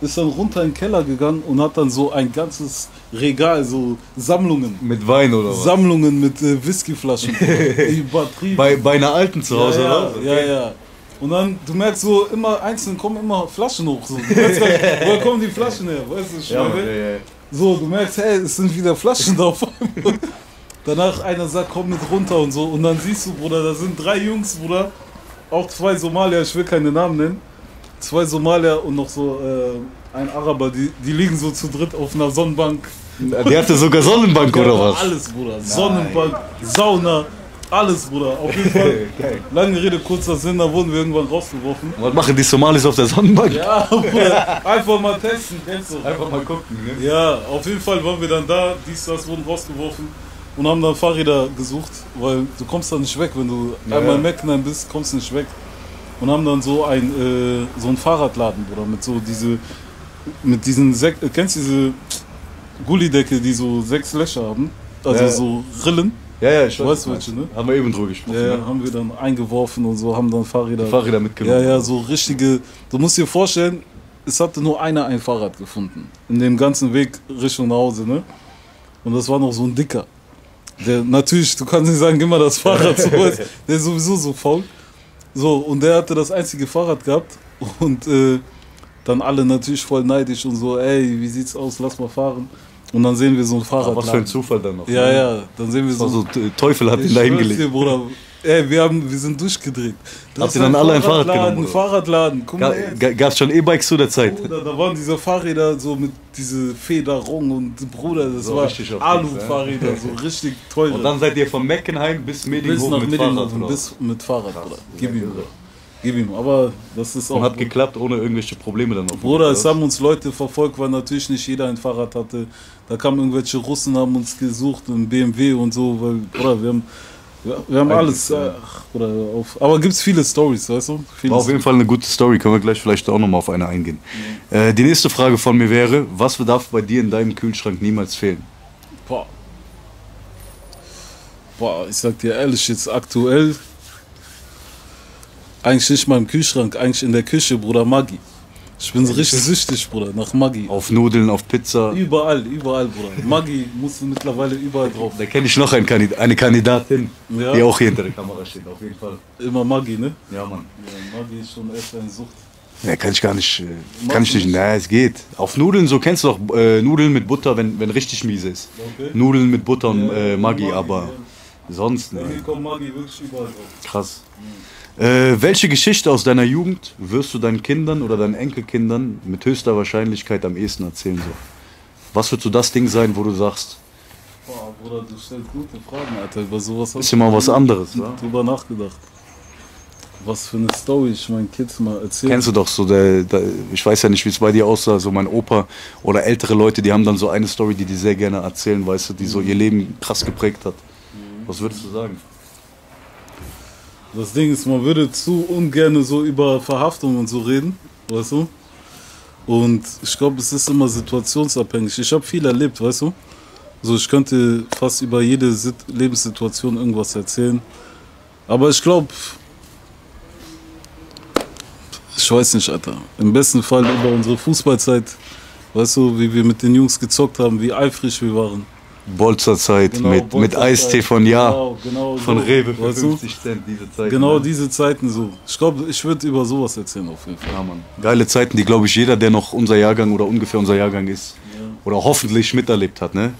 ist dann runter in den Keller gegangen und hat dann so ein ganzes Regal, so Sammlungen. Mit Wein oder was? Sammlungen mit äh, Whiskyflaschen. Übertrieben. Bei, bei einer Alten zu Hause, ja, oder? ja, ja, ja. Und dann, du merkst so, immer einzeln kommen immer Flaschen hoch. So. Du weißt nicht, woher kommen die Flaschen her? Weißt du, ich Ja, ja, ja. So, du merkst, hey, es sind wieder Flaschen da auf einmal. Danach einer sagt, komm mit runter und so. Und dann siehst du, Bruder, da sind drei Jungs, Bruder. Auch zwei Somalier, ich will keine Namen nennen. zwei Somalier und noch so äh, ein Araber, die, die liegen so zu dritt auf einer Sonnenbank. Der hatte sogar Sonnenbank oder was? Alles, Bruder. Sonnenbank, Sauna, alles, Bruder. Auf jeden Fall. Lange Rede, kurzer Sinn, da wurden wir irgendwann rausgeworfen. Was machen die Somalis auf der Sonnenbank? Ja, Bruder. Einfach mal testen, kennst du. Einfach mal gucken. Ne? Ja, auf jeden Fall waren wir dann da, dies, das wurden rausgeworfen und haben dann Fahrräder gesucht, weil du kommst da nicht weg, wenn du Ja, einmal in Mecklenburg bist, kommst du nicht weg. Und haben dann so ein äh, so ein Fahrradladen, Bruder, mit so diese mit diesen sech, äh, kennst du diese Gullideckel, die so sechs Löcher haben, also Ja. so Rillen. Ja, ja, ich weißt was welche, ne? Haben wir eben drüber gesprochen. Ja, ja, haben wir dann eingeworfen und so, haben dann Fahrräder. Fahrräder mitgenommen. Ja, ja, so richtige. Du musst dir vorstellen, es hatte nur einer ein Fahrrad gefunden. In dem ganzen Weg Richtung nach Hause, ne? Und das war noch so ein dicker. Der, natürlich, du kannst nicht sagen, gib mal das Fahrrad so, der ist sowieso so faul. So, und der hatte das einzige Fahrrad gehabt und äh, dann alle natürlich voll neidisch und so, ey, wie sieht's aus, lass mal fahren. Und dann sehen wir so ein Fahrrad. Was für ein Zufall dann noch. Ja, ne? ja, dann sehen wir so. Also Teufel hat ihn da hingelegt. dir, Bruder. Ey, wir, haben, wir sind durchgedreht. Das Habt ihr dann alle ein Fahrrad Fahrradladen, genommen? Fahrradladen. Guck mal, Gab es schon E-Bikes zu der Zeit? Bruder, da waren diese Fahrräder so mit diese Federung und Bruder, das So war auf Alu-Fahrräder, so richtig teure. Und dann seid ihr von Meckenheim bis nach mit Medinghofen, Fahrrad. oder? bis mit Fahrrad, Bruder. Gib ihm, Bruder. Gib ihm. Aber das ist auch. Und hat geklappt ohne irgendwelche Probleme dann noch. Bruder, es haben uns Leute verfolgt, weil natürlich nicht jeder ein Fahrrad hatte. Da kamen irgendwelche Russen, haben uns gesucht, ein BMW und so, weil, Bruder, wir haben, wir, wir haben alles. Ach, Bruder, hör auf. Aber gibt es viele Stories, weißt du? Viele War auf jeden Fall eine gute Story, können wir gleich vielleicht auch nochmal auf eine eingehen. Äh, die nächste Frage von mir wäre, was darf bei dir in deinem Kühlschrank niemals fehlen? Boah. Boah, ich sag dir ehrlich, jetzt aktuell. Eigentlich nicht mal im Kühlschrank, eigentlich in der Küche, Bruder Maggi. Ich bin so richtig süchtig, Bruder, nach Maggi. Auf Nudeln, auf Pizza? Überall, überall, Bruder. Maggi musst du mittlerweile überall drauf. Da kenne ich noch einen Kandid eine Kandidatin, Ja. die auch hier hinter der Kamera steht, auf jeden Fall. Immer Maggi, ne? Ja, Mann. Ja, Maggi ist schon echt eine Sucht. Ja, kann ich gar nicht, äh, kann ich nicht, na, es geht. Auf Nudeln, so kennst du doch äh, Nudeln mit Butter, wenn, wenn richtig miese ist. Okay. Nudeln mit Butter und äh, Maggi, Maggi, aber ja. sonst, Ja, ne. hier kommt Maggi wirklich überall drauf. Krass. Äh, welche Geschichte aus deiner Jugend wirst du deinen Kindern oder deinen Enkelkindern mit höchster Wahrscheinlichkeit am ehesten erzählen? So? Was wird so das Ding sein, wo du sagst, Boah, Bruder, du stellst gute Fragen, Alter. Über sowas ist ja mal was anderes, wa? drüber nachgedacht. Was für eine Story ich meinen Kids mal erzähle. Kennst du doch so, der, der, ich weiß ja nicht, wie es bei dir aussah, so mein Opa oder ältere Leute, die haben dann so eine Story, die die sehr gerne erzählen, weißt du, die so ihr Leben krass geprägt hat. Was würdest du sagen? Das Ding ist, man würde zu ungern so über Verhaftung und so reden, weißt du? Und ich glaube, es ist immer situationsabhängig. Ich habe viel erlebt, weißt du? So, ich könnte fast über jede Sit Lebenssituation irgendwas erzählen. Aber ich glaube, ich weiß nicht, Alter. Im besten Fall über unsere Fußballzeit, weißt du, wie wir mit den Jungs gezockt haben, wie eifrig wir waren. Bolzerzeit Genau, mit, mit. Eistee von Ja, Genau, genau von so, Rewe für weißt du? 50 Cent, diese Zeit. Genau ne? diese Zeiten so. Ich glaube, ich würde über sowas erzählen auf jeden Fall. Ja, Mann. Geile Zeiten, die, glaube ich, jeder, der noch unser Jahrgang oder ungefähr unser Jahrgang ist oder hoffentlich miterlebt hat. Ne?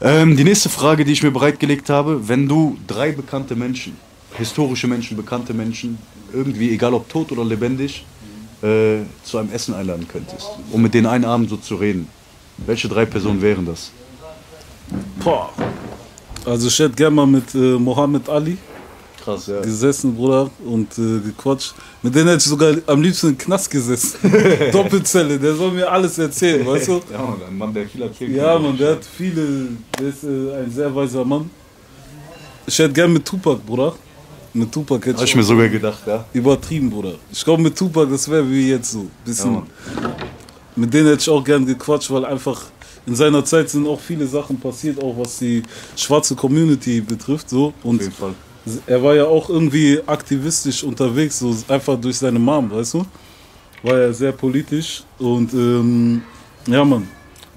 Ähm, die nächste Frage, die ich mir bereitgelegt habe, wenn du drei bekannte Menschen, historische Menschen, bekannte Menschen, irgendwie, egal ob tot oder lebendig, äh, zu einem Essen einladen könntest, um mit denen einen Abend so zu reden, welche drei Personen wären das? Boah. Also ich hätte gerne mal mit äh, Mohammed Ali Krass, ja. gesessen, Bruder, und äh, gequatscht. Mit denen hätte ich sogar am liebsten im Knast gesessen. Doppelzelle, der soll mir alles erzählen, weißt du? Ja, Mann, ein Mann, der viel erzählt. Ja, man, der hat viele, der ist äh, ein sehr weiser Mann. Ich hätte gerne mit Tupac, Bruder. Mit Tupac hätte Habe ich ich mir sogar gedacht, ja. übertrieben, Bruder. Ich glaube, mit Tupac, das wäre wie jetzt so. Bisschen. Ja, mit denen hätte ich auch gern gequatscht, weil einfach in seiner Zeit sind auch viele Sachen passiert, auch was die schwarze Community betrifft. So. Auf Und jeden Fall. er war ja auch irgendwie aktivistisch unterwegs, so einfach durch seine Mom, weißt du? War er sehr politisch und ähm, ja, Mann,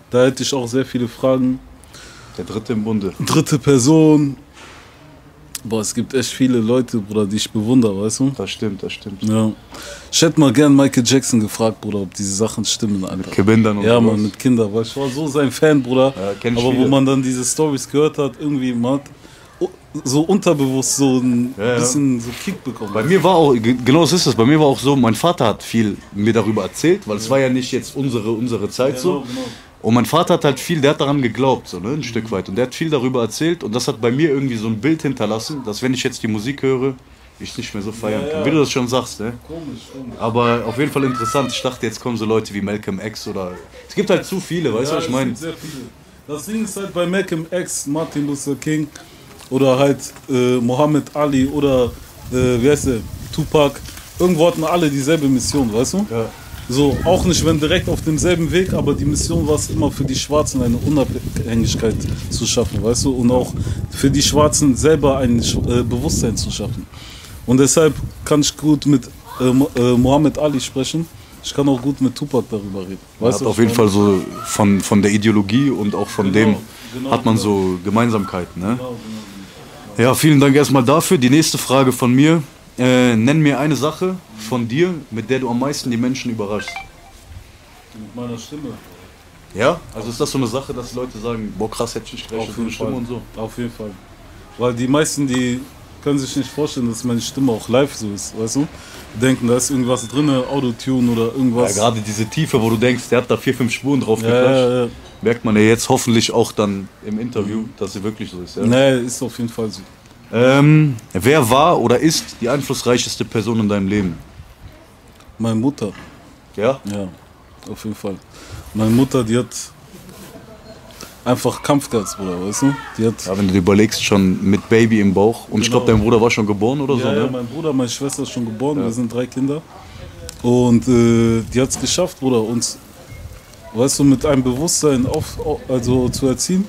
da hätte ich auch sehr viele Fragen. Der dritte im Bunde. Dritte Person. Boah, es gibt echt viele Leute, Bruder, die ich bewundere, weißt du? Das stimmt, das stimmt. Ja. Ich hätte mal gern Michael Jackson gefragt, Bruder, ob diese Sachen stimmen, Alter. Kindern und Ja. Mann, mit Kindern, weil ich war so sein Fan, Bruder. Ja, kenn ich Aber wo viele. man dann diese Stories gehört hat, irgendwie, man hat so unterbewusst so ein Ja, ja. bisschen so Kick bekommen. Bei mir war auch, ge- genau so ist es, bei mir war auch so, mein Vater hat viel mir darüber erzählt, weil es war ja nicht jetzt unsere, unsere Zeit so. Genau, genau. Und mein Vater hat halt viel, der hat daran geglaubt, so, ne, ein Stück weit. Und der hat viel darüber erzählt und das hat bei mir irgendwie so ein Bild hinterlassen, dass wenn ich jetzt die Musik höre, ich nicht mehr so feiern Ja, kann. ja. Wie du das schon sagst, ne? Komisch, komisch. Aber auf jeden Fall interessant. Ich dachte, jetzt kommen so Leute wie Malcolm X oder. Es gibt halt zu viele, weißt du, Ja, was ich es meine? gibt sehr viele. Das Ding ist halt bei Malcolm X, Martin Luther King oder halt äh, Muhammad Ali oder äh, wie heißt der, Tupac. Irgendwo hatten alle dieselbe Mission, weißt du? Ja. So, auch nicht wenn direkt auf demselben Weg, aber die Mission war es immer für die Schwarzen eine Unabhängigkeit zu schaffen, weißt du? Und auch für die Schwarzen selber ein äh, Bewusstsein zu schaffen. Und deshalb kann ich gut mit äh, äh, Muhammad Ali sprechen. Ich kann auch gut mit Tupac darüber reden. Hat Weißt du, auf jeden ich Fall so von, von der Ideologie und auch von Genau, dem genau, hat man genau. so Gemeinsamkeiten. Ne? meine? Genau, genau. Ja, vielen Dank erstmal dafür. Die nächste Frage von mir. Äh, nenn mir eine Sache von dir, mit der du am meisten die Menschen überraschst. Mit meiner Stimme. Ja? Also ist das so eine Sache, dass Leute sagen, boah krass, hätte ich nicht gerechnet, so Stimme Fall. und so. Auf jeden Fall. Weil die meisten, die können sich nicht vorstellen, dass meine Stimme auch live so ist, weißt du? Die denken, da ist irgendwas drin, Autotune oder Ja, irgendwas. gerade diese Tiefe, wo du denkst, der hat da vier, fünf Spuren drauf ja, geklatscht. ja, ja. Merkt man ja jetzt hoffentlich auch dann im Interview, dass sie wirklich so ist. Ja? Nee, ist auf jeden Fall so. Ähm, wer war oder ist die einflussreichste Person in deinem Leben? Meine Mutter, Ja? ja, auf jeden Fall. Meine Mutter, die hat einfach Kampfgeist, Bruder, weißt du? Die hat. Ja, wenn du dir überlegst, schon mit Baby im Bauch. Und ich glaube, Genau. dein Bruder war schon geboren oder so, Ja, ja, ne? mein Bruder, meine Schwester ist schon geboren, wir sind drei Kinder. Und äh, die hat es geschafft, Bruder, uns, weißt du, mit einem Bewusstsein auf, au- also zu erziehen.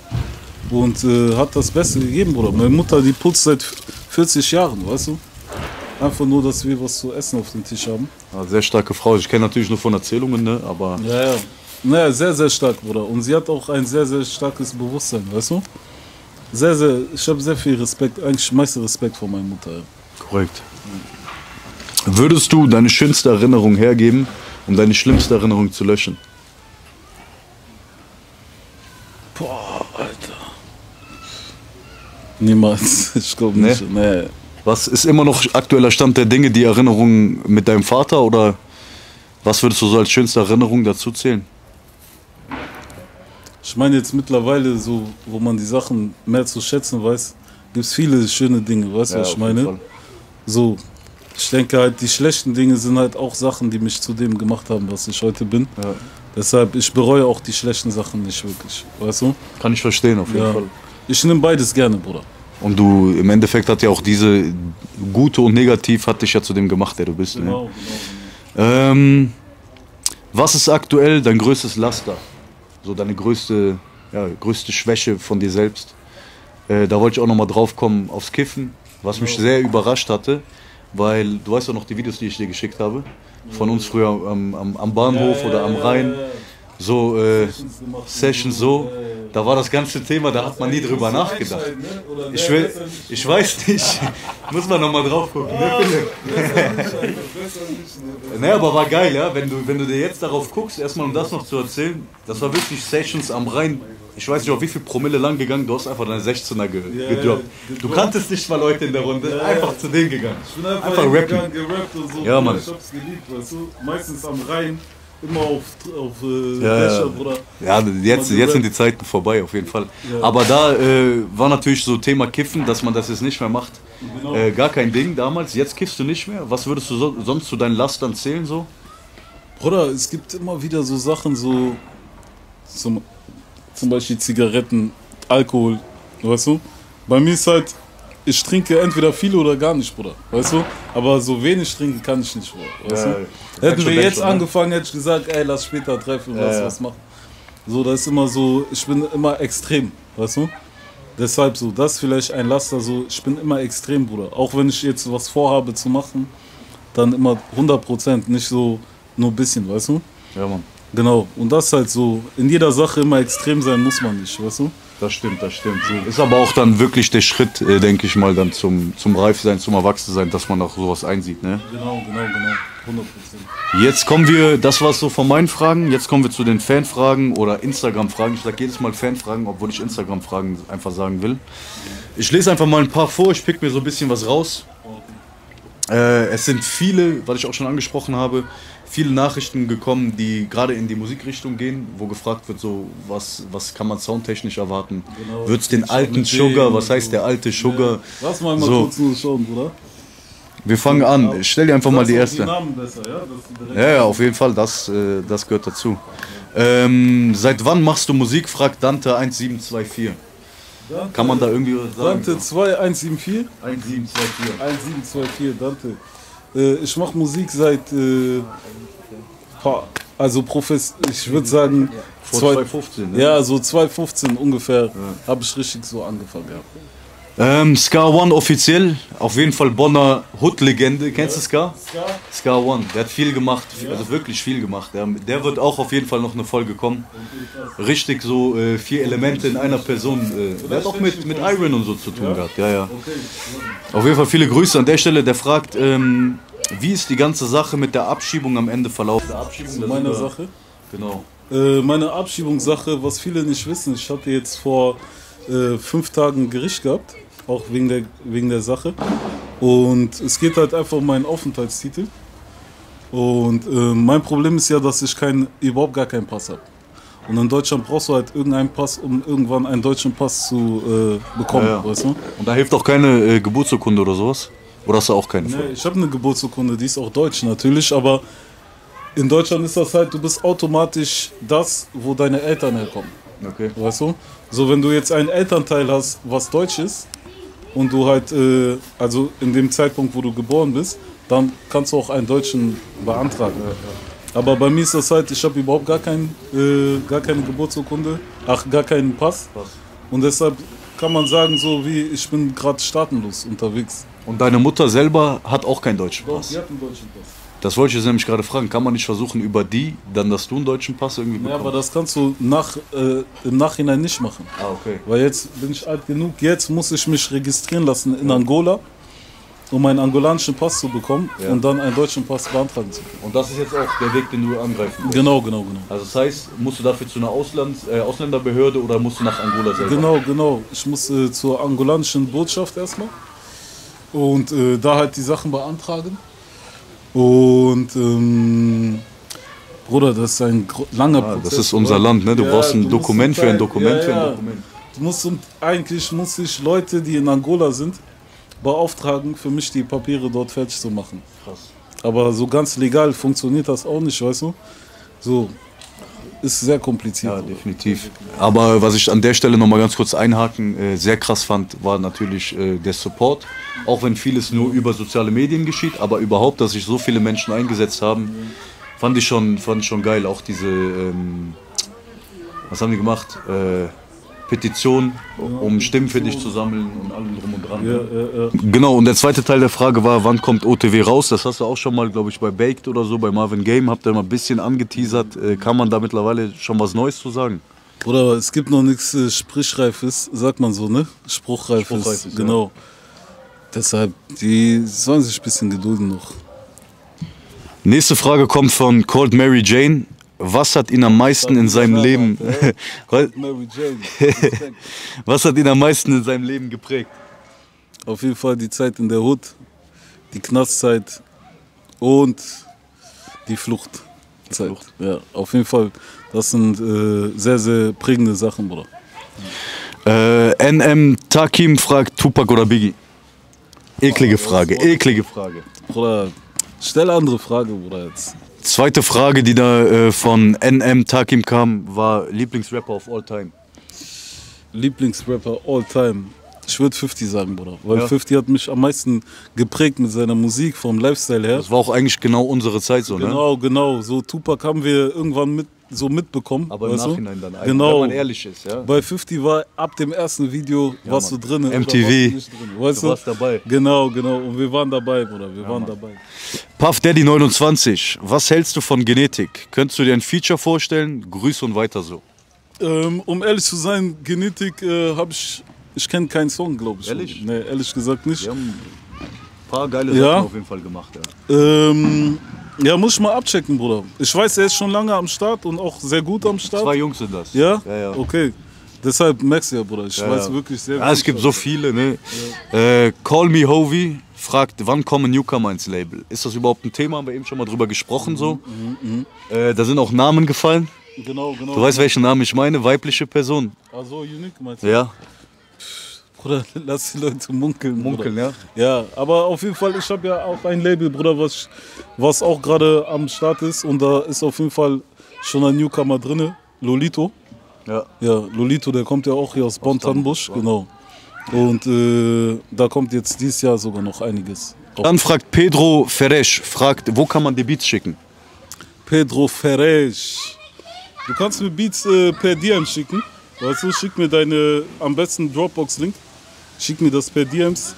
Und äh, hat das Beste gegeben, Bruder. Meine Mutter, die putzt seit 40 Jahren, weißt du? Einfach nur, dass wir was zu essen auf dem Tisch haben. Ja, sehr starke Frau. Ich kenne natürlich nur von Erzählungen, ne? Aber Ja, ja. Naja, sehr, sehr stark, Bruder. Und sie hat auch ein sehr, sehr starkes Bewusstsein, weißt du? Sehr, sehr, ich habe sehr viel Respekt, eigentlich meiste Respekt vor meiner Mutter. Ja. korrekt. Würdest du deine schönste Erinnerung hergeben, um deine schlimmste Erinnerung zu löschen? Boah, Alter. Niemals. Ich glaube Nee? nicht. Nee. Was ist immer noch aktueller Stand der Dinge, die Erinnerung mit deinem Vater oder was würdest du so als schönste Erinnerung dazu zählen? Ich meine jetzt mittlerweile so, wo man die Sachen mehr zu schätzen weiß, gibt es viele schöne Dinge, weißt du, was ich meine? So, ich denke halt, die schlechten Dinge sind halt auch Sachen, die mich zu dem gemacht haben, was ich heute bin. Ja. Deshalb, ich bereue auch die schlechten Sachen nicht wirklich, weißt du? Kann ich verstehen, auf jeden Ja. Fall. Ich nehme beides gerne, Bruder. Und du, im Endeffekt hat ja auch diese gute und negativ hat dich ja zu dem gemacht, der du bist. Ne? Genau, Ähm, was ist aktuell dein größtes Laster? So deine größte, ja, größte Schwäche von dir selbst? Äh, da wollte ich auch nochmal drauf kommen, aufs Kiffen, was mich sehr überrascht hatte, weil du weißt ja noch die Videos, die ich dir geschickt habe, von uns früher am, am, am Bahnhof oder am Rhein, so äh, Sessions so, da war das ganze Thema, da hat man nie drüber nachgedacht. Ich, will, ich weiß nicht, muss man nochmal drauf gucken. Ne, Philipp? Ne, aber war geil, ja. Wenn du, wenn du dir jetzt darauf guckst, erstmal um das noch zu erzählen, das war wirklich Sessions am Rhein. Ich weiß nicht, auf wie viel Promille lang gegangen, du hast einfach deine 16er ge Ja, gedroppt. Du kanntest nicht mal Leute in der Runde, einfach zu denen gegangen. Ich bin einfach, Einfach rappen. gerappt und so. Ja, Mann. Ich hab's geliebt, weißt du? Meistens am Rhein, immer auf, auf äh, Ja, Dächer, ja. Bruder. Ja, jetzt, jetzt sind die Zeiten vorbei, auf jeden Fall. Aber da äh, war natürlich so Thema Kiffen, dass man das jetzt nicht mehr macht. Genau. Äh, gar kein Ding damals. Jetzt kiffst du nicht mehr. Was würdest du so, sonst zu deinen Lastern zählen so? Bruder, es gibt immer wieder so Sachen, so zum, zum Beispiel Zigaretten, Alkohol, weißt du? Bei mir ist halt, ich trinke entweder viel oder gar nicht, Bruder, weißt du? Aber so wenig trinken kann ich nicht, Bruder, weißt Ja, du? Hätten wir jetzt schon, ne? angefangen, hätte ich gesagt, ey, lass später treffen, lass ja. was machen. So, das ist immer so, ich bin immer extrem, weißt du? Deshalb so, das ist vielleicht ein Laster, so, ich bin immer extrem, Bruder. Auch wenn ich jetzt was vorhabe zu machen, dann immer 100%, nicht so nur ein bisschen, weißt du? Ja, Mann. Genau, und das halt so, in jeder Sache immer extrem sein muss man nicht, weißt du? Das stimmt, das stimmt. Ist aber auch dann wirklich der Schritt, äh, denke ich mal, dann zum, zum Reifsein, zum Erwachsensein, dass man auch sowas einsieht, ne? Genau, genau, genau. Jetzt kommen wir, das war so von meinen Fragen, jetzt kommen wir zu den Fanfragen oder Instagram-Fragen. Ich sage jedes Mal Fanfragen, obwohl ich Instagram-Fragen einfach sagen will. Ich lese einfach mal ein paar vor, ich pick mir so ein bisschen was raus. Äh, es sind viele, was ich auch schon angesprochen habe, viele Nachrichten gekommen, die gerade in die Musikrichtung gehen, wo gefragt wird, so was, was kann man soundtechnisch erwarten? Genau, Wird es den alten Sugar, was heißt so. der alte Sugar? Lass mal mal So. kurz nur schauen, Bruder. Wir fangen an, ich stell dir einfach mal die erste. Die Namen besser, ja? Ja, ja, auf jeden Fall, das, äh, das gehört dazu. Ähm, seit wann machst du Musik? fragt Dante1724. Kann man da irgendwie was sagen? Dante 2174. 1724. 1724, Dante. Äh, ich mache Musik seit, äh, also profes ich würde sagen, Vor zwei- 2015, ne? Ja, so 2015 ungefähr habe ich richtig so angefangen, ja. Ähm, Scar One offiziell, auf jeden Fall Bonner Hood-Legende. Kennst du Scar? Scar One, der hat viel gemacht, also wirklich viel gemacht. Der, der wird auch auf jeden Fall noch eine Folge kommen. Richtig so äh, vier Elemente in einer Person. Äh, der hat auch mit, mit Iron und so zu tun gehabt. Ja, ja. Auf jeden Fall viele Grüße an der Stelle. Der fragt, ähm, wie ist die ganze Sache mit der Abschiebung am Ende verlaufen? Der Abschiebung Zu meiner Sache. Genau. Äh, meine Abschiebungssache, was viele nicht wissen, ich hatte jetzt vor äh, fünf Tagen Gericht gehabt, auch wegen der, wegen der Sache. Und es geht halt einfach um meinen Aufenthaltstitel. Und äh, mein Problem ist ja, dass ich kein, überhaupt gar keinen Pass habe. Und in Deutschland brauchst du halt irgendeinen Pass, um irgendwann einen deutschen Pass zu äh, bekommen, Ja, ja. weißt du? Und da hilft auch keine äh, Geburtsurkunde oder sowas? Oder hast du auch keine? Nee, ich habe eine Geburtsurkunde, die ist auch deutsch natürlich, aber in Deutschland ist das halt, du bist automatisch das, wo deine Eltern herkommen. Okay. Weißt du? So, wenn du jetzt einen Elternteil hast, was deutsch ist, und du halt, äh, also in dem Zeitpunkt, wo du geboren bist, dann kannst du auch einen Deutschen beantragen. Aber bei mir ist das halt, ich habe überhaupt gar, kein, äh, gar keine Geburtsurkunde, ach, gar keinen Pass. Und deshalb kann man sagen, so wie ich bin gerade staatenlos unterwegs. Und deine Mutter selber hat auch keinen deutschen Pass? Die hat einen deutschen Pass. Das wollte ich jetzt nämlich gerade fragen. Kann man nicht versuchen, über die, dann, dass du einen deutschen Pass irgendwie Ja, bekommst? aber das kannst du nach, äh, im Nachhinein nicht machen. ah, okay. Weil jetzt bin ich alt genug, jetzt muss ich mich registrieren lassen in Angola, um einen angolanischen Pass zu bekommen Ja. und dann einen deutschen Pass beantragen zu können. Und das ist jetzt auch der Weg, den du angreifen willst? Genau, genau, genau. Also das heißt, musst du dafür zu einer Auslands, äh, Ausländerbehörde oder musst du nach Angola selber? Genau, genau. Ich muss äh, zur angolanischen Botschaft erstmal und äh, da halt die Sachen beantragen. Und ähm, Bruder, das ist ein langer Ah, Prozess. das ist unser? Land, ne? Du Ja, brauchst ein du Dokument für ein Dokument ja, für ein. Dokument. Du musst eigentlich muss ich Leute, die in Angola sind, beauftragen, für mich die Papiere dort fertig zu machen. Krass. Aber so ganz legal funktioniert das auch nicht, weißt du? So, ist sehr kompliziert. Ja, definitiv. Aber was ich an der Stelle nochmal ganz kurz einhaken, äh, sehr krass fand, war natürlich äh, der Support. Auch wenn vieles nur über soziale Medien geschieht, aber überhaupt, dass sich so viele Menschen eingesetzt haben, fand ich schon, fand ich schon geil. Auch diese, ähm, was haben die gemacht? Äh, Petition, um Stimmen für dich zu sammeln und allem drum und dran. Ja, ja, ja. Genau, und der zweite Teil der Frage war, wann kommt OTW raus? Das hast du auch schon mal, glaube ich, bei Baked oder so, bei Marvin Game, habt ihr mal ein bisschen angeteasert. Äh, kann man da mittlerweile schon was Neues zu sagen? Bruder, es gibt noch nichts äh, Sprichreifes, sagt man so, ne? Spruchreifes. Spruchreifes, ja. genau. Deshalb, die sollen sich ein bisschen gedulden noch. Nächste Frage kommt von Cold Mary Jane. Was hat ihn am meisten in seinem Leben, was hat ihn am meisten in seinem Leben geprägt? Auf jeden Fall die Zeit in der Hut, die Knastzeit und die Fluchtzeit. Ja, auf jeden Fall, das sind äh, sehr, sehr prägende Sachen, Bruder. Äh, NM Takim fragt Tupac oder Biggie? Eklige Frage, eklige Frage. Bruder, stell andere Frage, Bruder, jetzt. Zweite Frage, die da äh, von NM Takim kam, war Lieblingsrapper of all time. Lieblingsrapper all time. Ich würde 50 sagen, Bruder. Weil Ja. 50 hat mich am meisten geprägt mit seiner Musik, vom Lifestyle her. Das war auch eigentlich genau unsere Zeit so, ne? Genau, genau. So Tupac haben wir irgendwann mit, so mitbekommen. Aber im weißt du? Nachhinein dann, eigentlich, Genau. wenn man ehrlich ist. Ja? Bei 50 war ab dem ersten Video warst du drin. MTV. du drin, Weißt Du warst dabei. Genau, genau. Und wir waren dabei, Bruder. Wir waren dabei. Puff Daddy 29, was hältst du von Genetik? Könntest du dir ein Feature vorstellen? Grüße und weiter so. Ähm, um ehrlich zu sein, Genetik äh, habe ich. Ich kenne keinen Song, glaube ich. Ehrlich? Nee, ehrlich gesagt nicht. Wir haben ein paar geile Ja. Sachen auf jeden Fall gemacht. Ja. Ähm, Ja, muss ich mal abchecken, Bruder. Ich weiß, er ist schon lange am Start und auch sehr gut am Start. Zwei Jungs sind das. Ja? Ja, ja. Okay. Deshalb merkst du ja, Bruder. Ich weiß ja. wirklich sehr Ja, es gibt so viele, ne? Äh, Call Me Hovey fragt, wann kommen Newcomer ins Label? Ist das überhaupt ein Thema? Haben wir eben schon mal drüber gesprochen so. Äh, da sind auch Namen gefallen. Genau, genau. Du weißt, welchen Namen ich meine? Weibliche Person. Also, unique meinst du? Ja. Bruder, lass die Leute munkeln. Munkeln, Bruder. Ja, aber auf jeden Fall, ich habe ja auch ein Label, Bruder, was, was auch gerade am Start ist. Und da ist auf jeden Fall schon ein Newcomer drin, Lolito. Ja. Ja, Lolito, der kommt ja auch hier aus Bonn-Tannenbusch, genau. Und äh, da kommt jetzt dieses Jahr sogar noch einiges. Dann fragt Pedro Ferresch, fragt, wo kann man die Beats schicken? Pedro Ferresch. Du kannst mir Beats äh, per DM schicken. Weißt du, schick mir deine am besten Dropbox-Link. Schick mir das per DMs.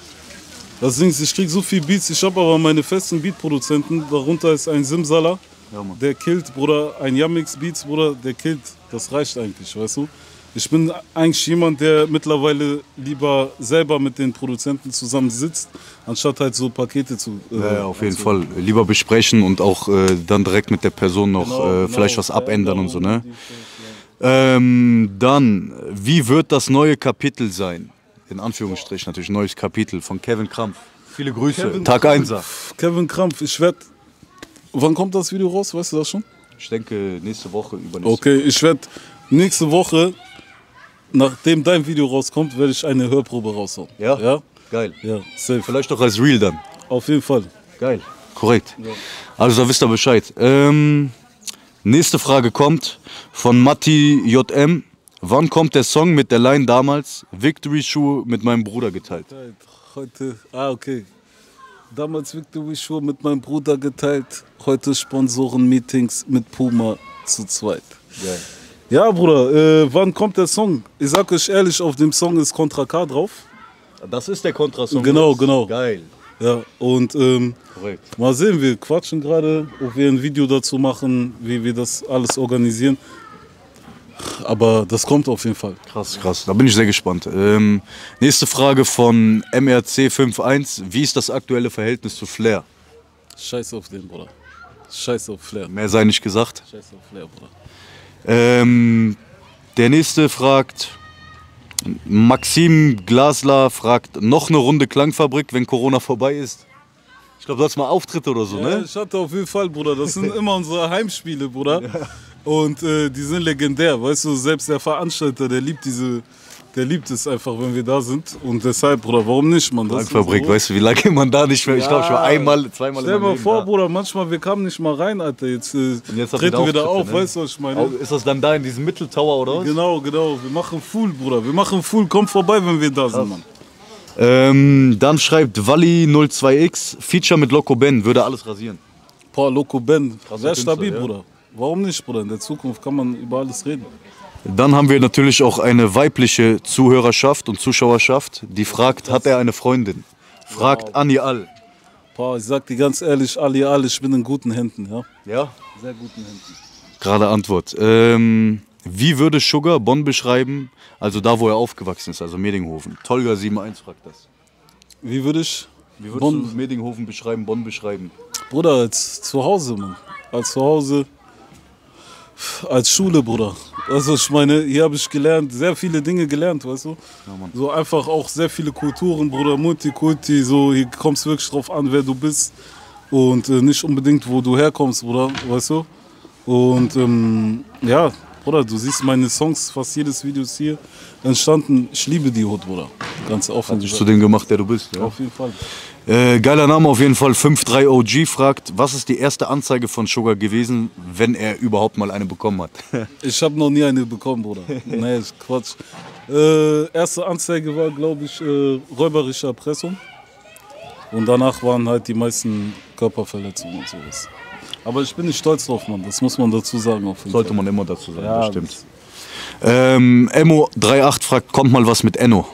Das Ding ist, ich krieg so viel Beats, ich habe aber meine festen Beat-Produzenten. Darunter ist ein Simsala, Ja, der killt, Bruder. Ein Yamix Beats, Bruder, der killt. Das reicht eigentlich, weißt du. Ich bin eigentlich jemand, der mittlerweile lieber selber mit den Produzenten zusammen sitzt, anstatt halt so Pakete zu. äh, Ja, ja, auf jeden Fall. Lieber besprechen und auch äh, dann direkt mit der Person noch Genau, äh, genau. vielleicht was abändern und so, ne? Ähm, dann, wie wird das neue Kapitel sein? In Anführungsstrichen natürlich, neues Kapitel von Kevin Krampf. Viele Grüße. Kevin Tag Krampf. 1 Kevin Krampf, ich werde. Wann kommt das Video raus? Weißt du das schon? Ich denke nächste Woche übernächste Okay, ich werde nächste Woche, nachdem dein Video rauskommt, werde ich eine Hörprobe raushauen. Ja? Ja? Geil. Ja, safe. Vielleicht doch als Real dann. Auf jeden Fall. Geil. Korrekt. Also da wisst ihr Bescheid. Ähm, nächste Frage kommt von Matti JM. Wann kommt der Song mit der Line damals? Victory Schuhe mit meinem Bruder geteilt. Heute, ah, okay. Damals Victory Show mit meinem Bruder geteilt. Heute Sponsoren-Meetings mit Puma zu zweit. Geil. Ja, Bruder, äh, wann kommt der Song? Ich sag euch ehrlich, auf dem Song ist Contra K drauf. Das ist der Kontrasong. Genau, genau. Geil. Ja, und ähm. Mal sehen, wir quatschen gerade, ob wir ein Video dazu machen, wie wir das alles organisieren. Aber das kommt auf jeden Fall. Krass, krass. Da bin ich sehr gespannt. Ähm, nächste Frage von MRC51. Wie ist das aktuelle Verhältnis zu Flair? Scheiß auf den, Bruder. Scheiß auf Flair. Mehr sei nicht gesagt. Scheiß auf Flair, Bruder. Ähm, der nächste fragt, Maxim Glasler fragt, noch eine Runde Klangfabrik, wenn Corona vorbei ist. Ich glaube, du hast mal Auftritte oder so, Ja, ne? ich hatte auf jeden Fall, Bruder. Das sind immer unsere Heimspiele, Bruder. Und äh, die sind legendär. Weißt du, selbst der Veranstalter, der liebt diese. Der liebt es einfach, wenn wir da sind. Und deshalb, Bruder, warum nicht, Mann? Das Klangfabrik, unsere- weißt du, wie lange man da nicht mehr, ich glaube, ich war Ja. einmal, zweimal Stell mal vor, da. Bruder, manchmal, wir kamen nicht mal rein, Alter. Jetzt, äh, jetzt treten wir da auf, ne? weißt du, was ich meine? Ist das dann da in diesem Mitteltower oder was? Genau, genau. Wir machen Full, Bruder. Wir machen Full. Komm vorbei, wenn wir da sind, Mann. Ähm, dann schreibt Wally02x, Feature mit Loco Ben, würde alles rasieren. Boah, Loco Ben. Sehr stabil, ja. Bruder. Warum nicht, Bruder? In der Zukunft kann man über alles reden. Dann haben wir natürlich auch eine weibliche Zuhörerschaft und Zuschauerschaft, die fragt, hat er eine Freundin? Fragt Anni All. Boah, ich sag dir ganz ehrlich, Ali, Ali, ich bin in guten Händen, ja? Ja? Sehr guten Händen. Gerade Antwort. Ähm, wie würde Sugar Bonn beschreiben, also da, wo er aufgewachsen ist, also Medinghofen? Tolga71 fragt das. Wie würde ich? Wie würdest Bonn- du Medinghofen beschreiben, Bonn beschreiben? Bruder, als zu Hause, Mann. Als zu Hause. Als Schule, Bruder. Also ich meine, hier habe ich gelernt, sehr viele Dinge gelernt, weißt du? so einfach auch sehr viele Kulturen, Bruder, Multikulti, so hier kommt es wirklich drauf an, wer du bist und äh, nicht unbedingt, wo du herkommst, Bruder, weißt du? Und ähm, ja, Bruder, du siehst meine Songs, fast jedes Video ist hier entstanden. Ich liebe die Hut, Bruder. Ganz offen Dich zu dem gemacht, der du bist. Ja? Auf jeden Fall. Äh, geiler Name auf jeden Fall. 53OG fragt, was ist die erste Anzeige von Sugar gewesen, wenn er überhaupt mal eine bekommen hat? Ich habe noch nie eine bekommen, Bruder. nee, ist Quatsch. Äh, erste Anzeige war, glaube ich, äh, räuberische Erpressung. Und danach waren halt die meisten Körperverletzungen und sowas. Aber ich bin nicht stolz drauf, Mann. Das muss man dazu sagen. Auf jeden Sollte Fall. man immer dazu sagen, Ja, das stimmt. Ähm, Emo38 fragt, kommt mal was mit Enno?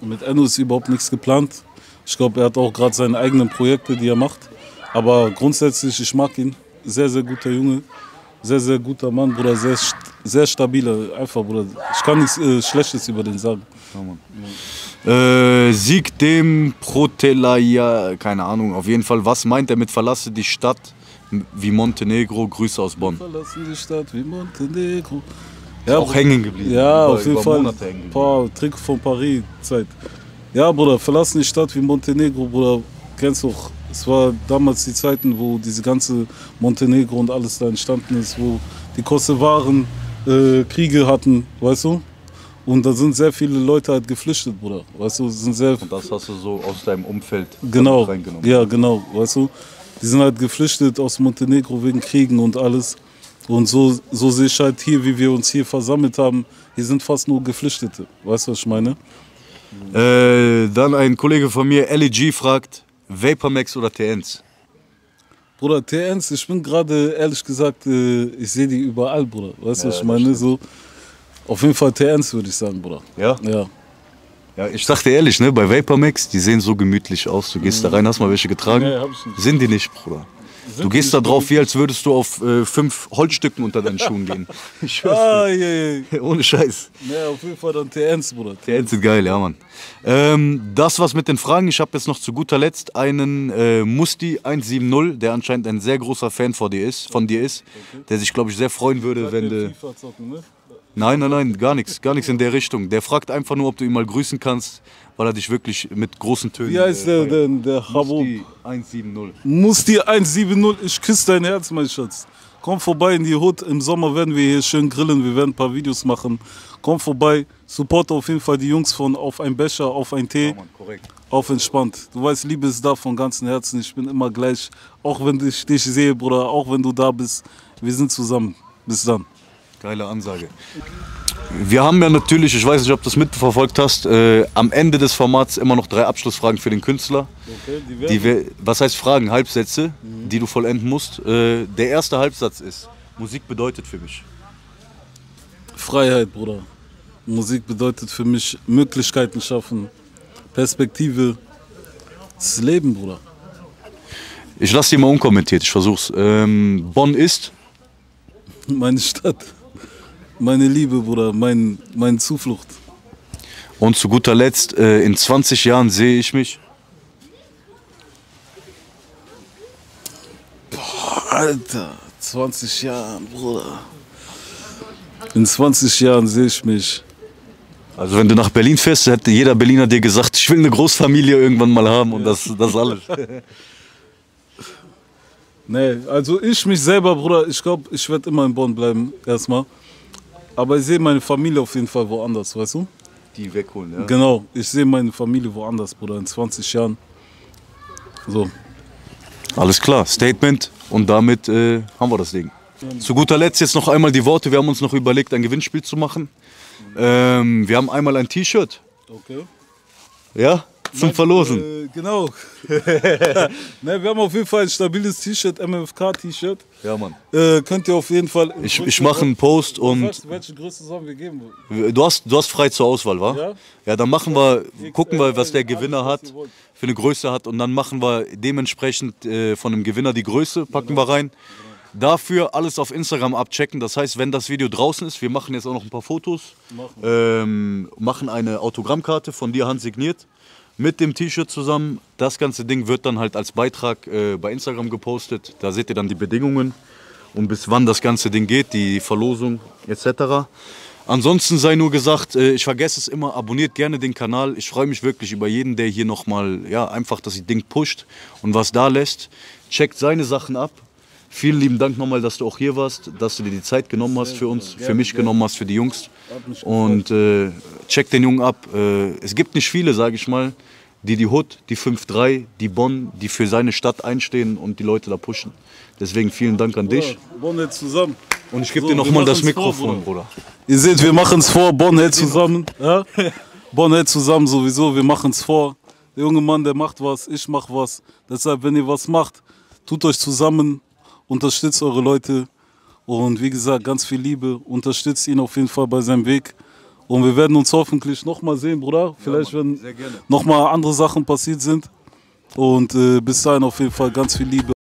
Mit Enno ist überhaupt nichts geplant. Ich glaube, er hat auch gerade seine eigenen Projekte, die er macht. Aber grundsätzlich, ich mag ihn. Sehr, sehr guter Junge. Sehr, sehr guter Mann, Bruder. Sehr, sehr stabiler. Einfach, Bruder. Ich kann nichts äh, Schlechtes über den sagen. Äh, Sieg dem Protelaya, keine Ahnung, auf jeden Fall, was meint er mit verlasse die Stadt, wie Montenegro, Grüße aus Bonn. Verlassen die Stadt wie Montenegro. Auch hängen geblieben. Ja, Über- auf jeden Fall. Monate hängen Ein geblieben. paar Tricks von Paris Zeit. Ja, Bruder, verlassen die Stadt wie Montenegro, Bruder. Kennst du auch. Es war damals die Zeiten, wo diese ganze Montenegro und alles da entstanden ist, wo die Kosovaren äh, Kriege hatten, weißt du? Und da sind sehr viele Leute halt geflüchtet, Bruder. Weißt du, sind sehr Und das hast du so aus deinem Umfeld Genau, reingenommen. ja, genau, weißt du. Die sind halt geflüchtet aus Montenegro wegen Kriegen und alles. Und so, so sehe ich halt hier, wie wir uns hier versammelt haben. Hier sind fast nur Geflüchtete. Weißt du, was ich meine? Äh, dann ein Kollege von mir, LEG, fragt, Vapormax oder TNs? Bruder, TNs, ich bin gerade, ehrlich gesagt, äh, ich sehe die überall, Bruder. Weißt du, was ich meine? So, auf jeden Fall TNs, würde ich sagen, Bruder. Ja? Ja. Ja, ich dir ehrlich, ne, bei Vapormax, die sehen so gemütlich aus. Du gehst da rein, hast mal welche getragen. Nee, hab ich nicht. Sind die nicht, Bruder. Du gehst da drauf, wie als würdest du auf äh, fünf Holzstücken unter deinen Schuhen gehen. Ich Ah, ja, ja. dir. Ohne Scheiß. Nee, auf jeden Fall dann TNs, Bruder. TNs sind geil, ja, Mann. Ähm, das war's mit den Fragen. Ich habe jetzt noch zu guter Letzt einen äh, Musti 170, der anscheinend ein sehr großer Fan von dir ist, von dir ist der sich, glaube ich, sehr freuen würde, wenn du. Ne? Nein, nein, nein, gar nichts, gar nichts in der Richtung. Der fragt einfach nur, ob du ihn mal grüßen kannst, weil er dich wirklich mit großen Tönen. Wie heißt der denn, der Habub? Musti 170. Musti 170, ich küsse dein Herz, mein Schatz. Komm vorbei in die Hut. Im Sommer werden wir hier schön grillen. Wir werden ein paar Videos machen. Komm vorbei. Support auf jeden Fall die Jungs von Auf ein Becher, auf ein Tee. Mann, korrekt. Auf entspannt. Du weißt, Liebe ist da von ganzem Herzen. Ich bin immer gleich. Auch wenn ich dich sehe, Bruder. Auch wenn du da bist. Wir sind zusammen. Bis dann. Geile Ansage. Wir haben ja natürlich, ich weiß nicht, ob du das mitverfolgt hast, äh, am Ende des Formats immer noch drei Abschlussfragen für den Künstler. Okay, die Die wir, was heißt Fragen? Halbsätze, die du vollenden musst. Äh, der erste Halbsatz ist, Musik bedeutet für mich. Freiheit, Bruder. Musik bedeutet für mich Möglichkeiten schaffen. Perspektive. Das Leben, Bruder. Ich lasse die mal unkommentiert, ich versuch's. Ähm, Bonn ist, Meine Stadt. Meine Liebe, Bruder. Mein, meine Zuflucht. und zu guter Letzt, äh, in 20 Jahren sehe ich mich. Alter, 20 Jahren, Bruder. In 20 Jahren sehe ich mich. Also wenn du nach Berlin fährst, hätte jeder Berliner dir gesagt, ich will eine Großfamilie irgendwann mal haben und das, das alles. Nee, also ich mich selber, Bruder, ich glaube, ich werde immer in Bonn bleiben, erstmal. Aber ich sehe meine Familie auf jeden Fall woanders, weißt du? Die wegholen, ja. Genau, ich sehe meine Familie woanders, Bruder, in 20 Jahren. So. Alles klar, Statement und damit äh, haben wir das Ding. Zu guter Letzt jetzt noch einmal die Worte. Wir haben uns noch überlegt, ein Gewinnspiel zu machen. Ähm, wir haben einmal ein T-Shirt, Okay. ja, zum Verlosen. Äh, genau. ne, wir haben auf jeden Fall ein stabiles T-Shirt, MFK-T-Shirt. Ja, Mann. Äh, könnt ihr auf jeden Fall. Ich, ich mache einen Post und Weißt welche Größe sollen wir geben? du hast, du hast frei zur Auswahl, wa? Ja. Ja, dann machen wir, gucken wir, was der Gewinner hat, für eine Größe hat und dann machen wir dementsprechend äh, von dem Gewinner die Größe, packen wir rein. Dafür alles auf Instagram abchecken. Das heißt, wenn das Video draußen ist, wir machen jetzt auch noch ein paar Fotos, ähm, machen eine Autogrammkarte von dir handsigniert mit dem T-Shirt zusammen. Das ganze Ding wird dann halt als Beitrag äh, bei Instagram gepostet. Da seht ihr dann die Bedingungen und bis wann das ganze Ding geht, die Verlosung etc. Ansonsten sei nur gesagt, äh, ich vergesse es immer, abonniert gerne den Kanal. Ich freue mich wirklich über jeden, der hier nochmal, ja, einfach das Ding pusht und was da lässt. Checkt seine Sachen ab. Vielen lieben Dank nochmal, dass du auch hier warst, dass du dir die Zeit genommen hast für uns, für mich genommen hast, für die Jungs. Und äh, check den Jungen ab. Äh, es gibt nicht viele, sage ich mal, die die Hood, die 5-3, die Bonn, die für seine Stadt einstehen und die Leute da pushen. Deswegen vielen Dank an dich. Bonn hält zusammen. Und ich gebe So, dir nochmal das machen's vor, Mikrofon, Bruder. Bruder. Ihr seht, wir machen es vor. Bonn hält zusammen. Ja? Bonn hält zusammen sowieso. Wir machen es vor. Der junge Mann, der macht was, ich mach was. Deshalb, wenn ihr was macht, tut euch zusammen, unterstützt eure Leute. Und wie gesagt, ganz viel Liebe. Unterstützt ihn auf jeden Fall bei seinem Weg. Und wir werden uns hoffentlich nochmal sehen, Bruder. Vielleicht, wenn nochmal andere Sachen passiert sind. Und äh, bis dahin auf jeden Fall ganz viel Liebe.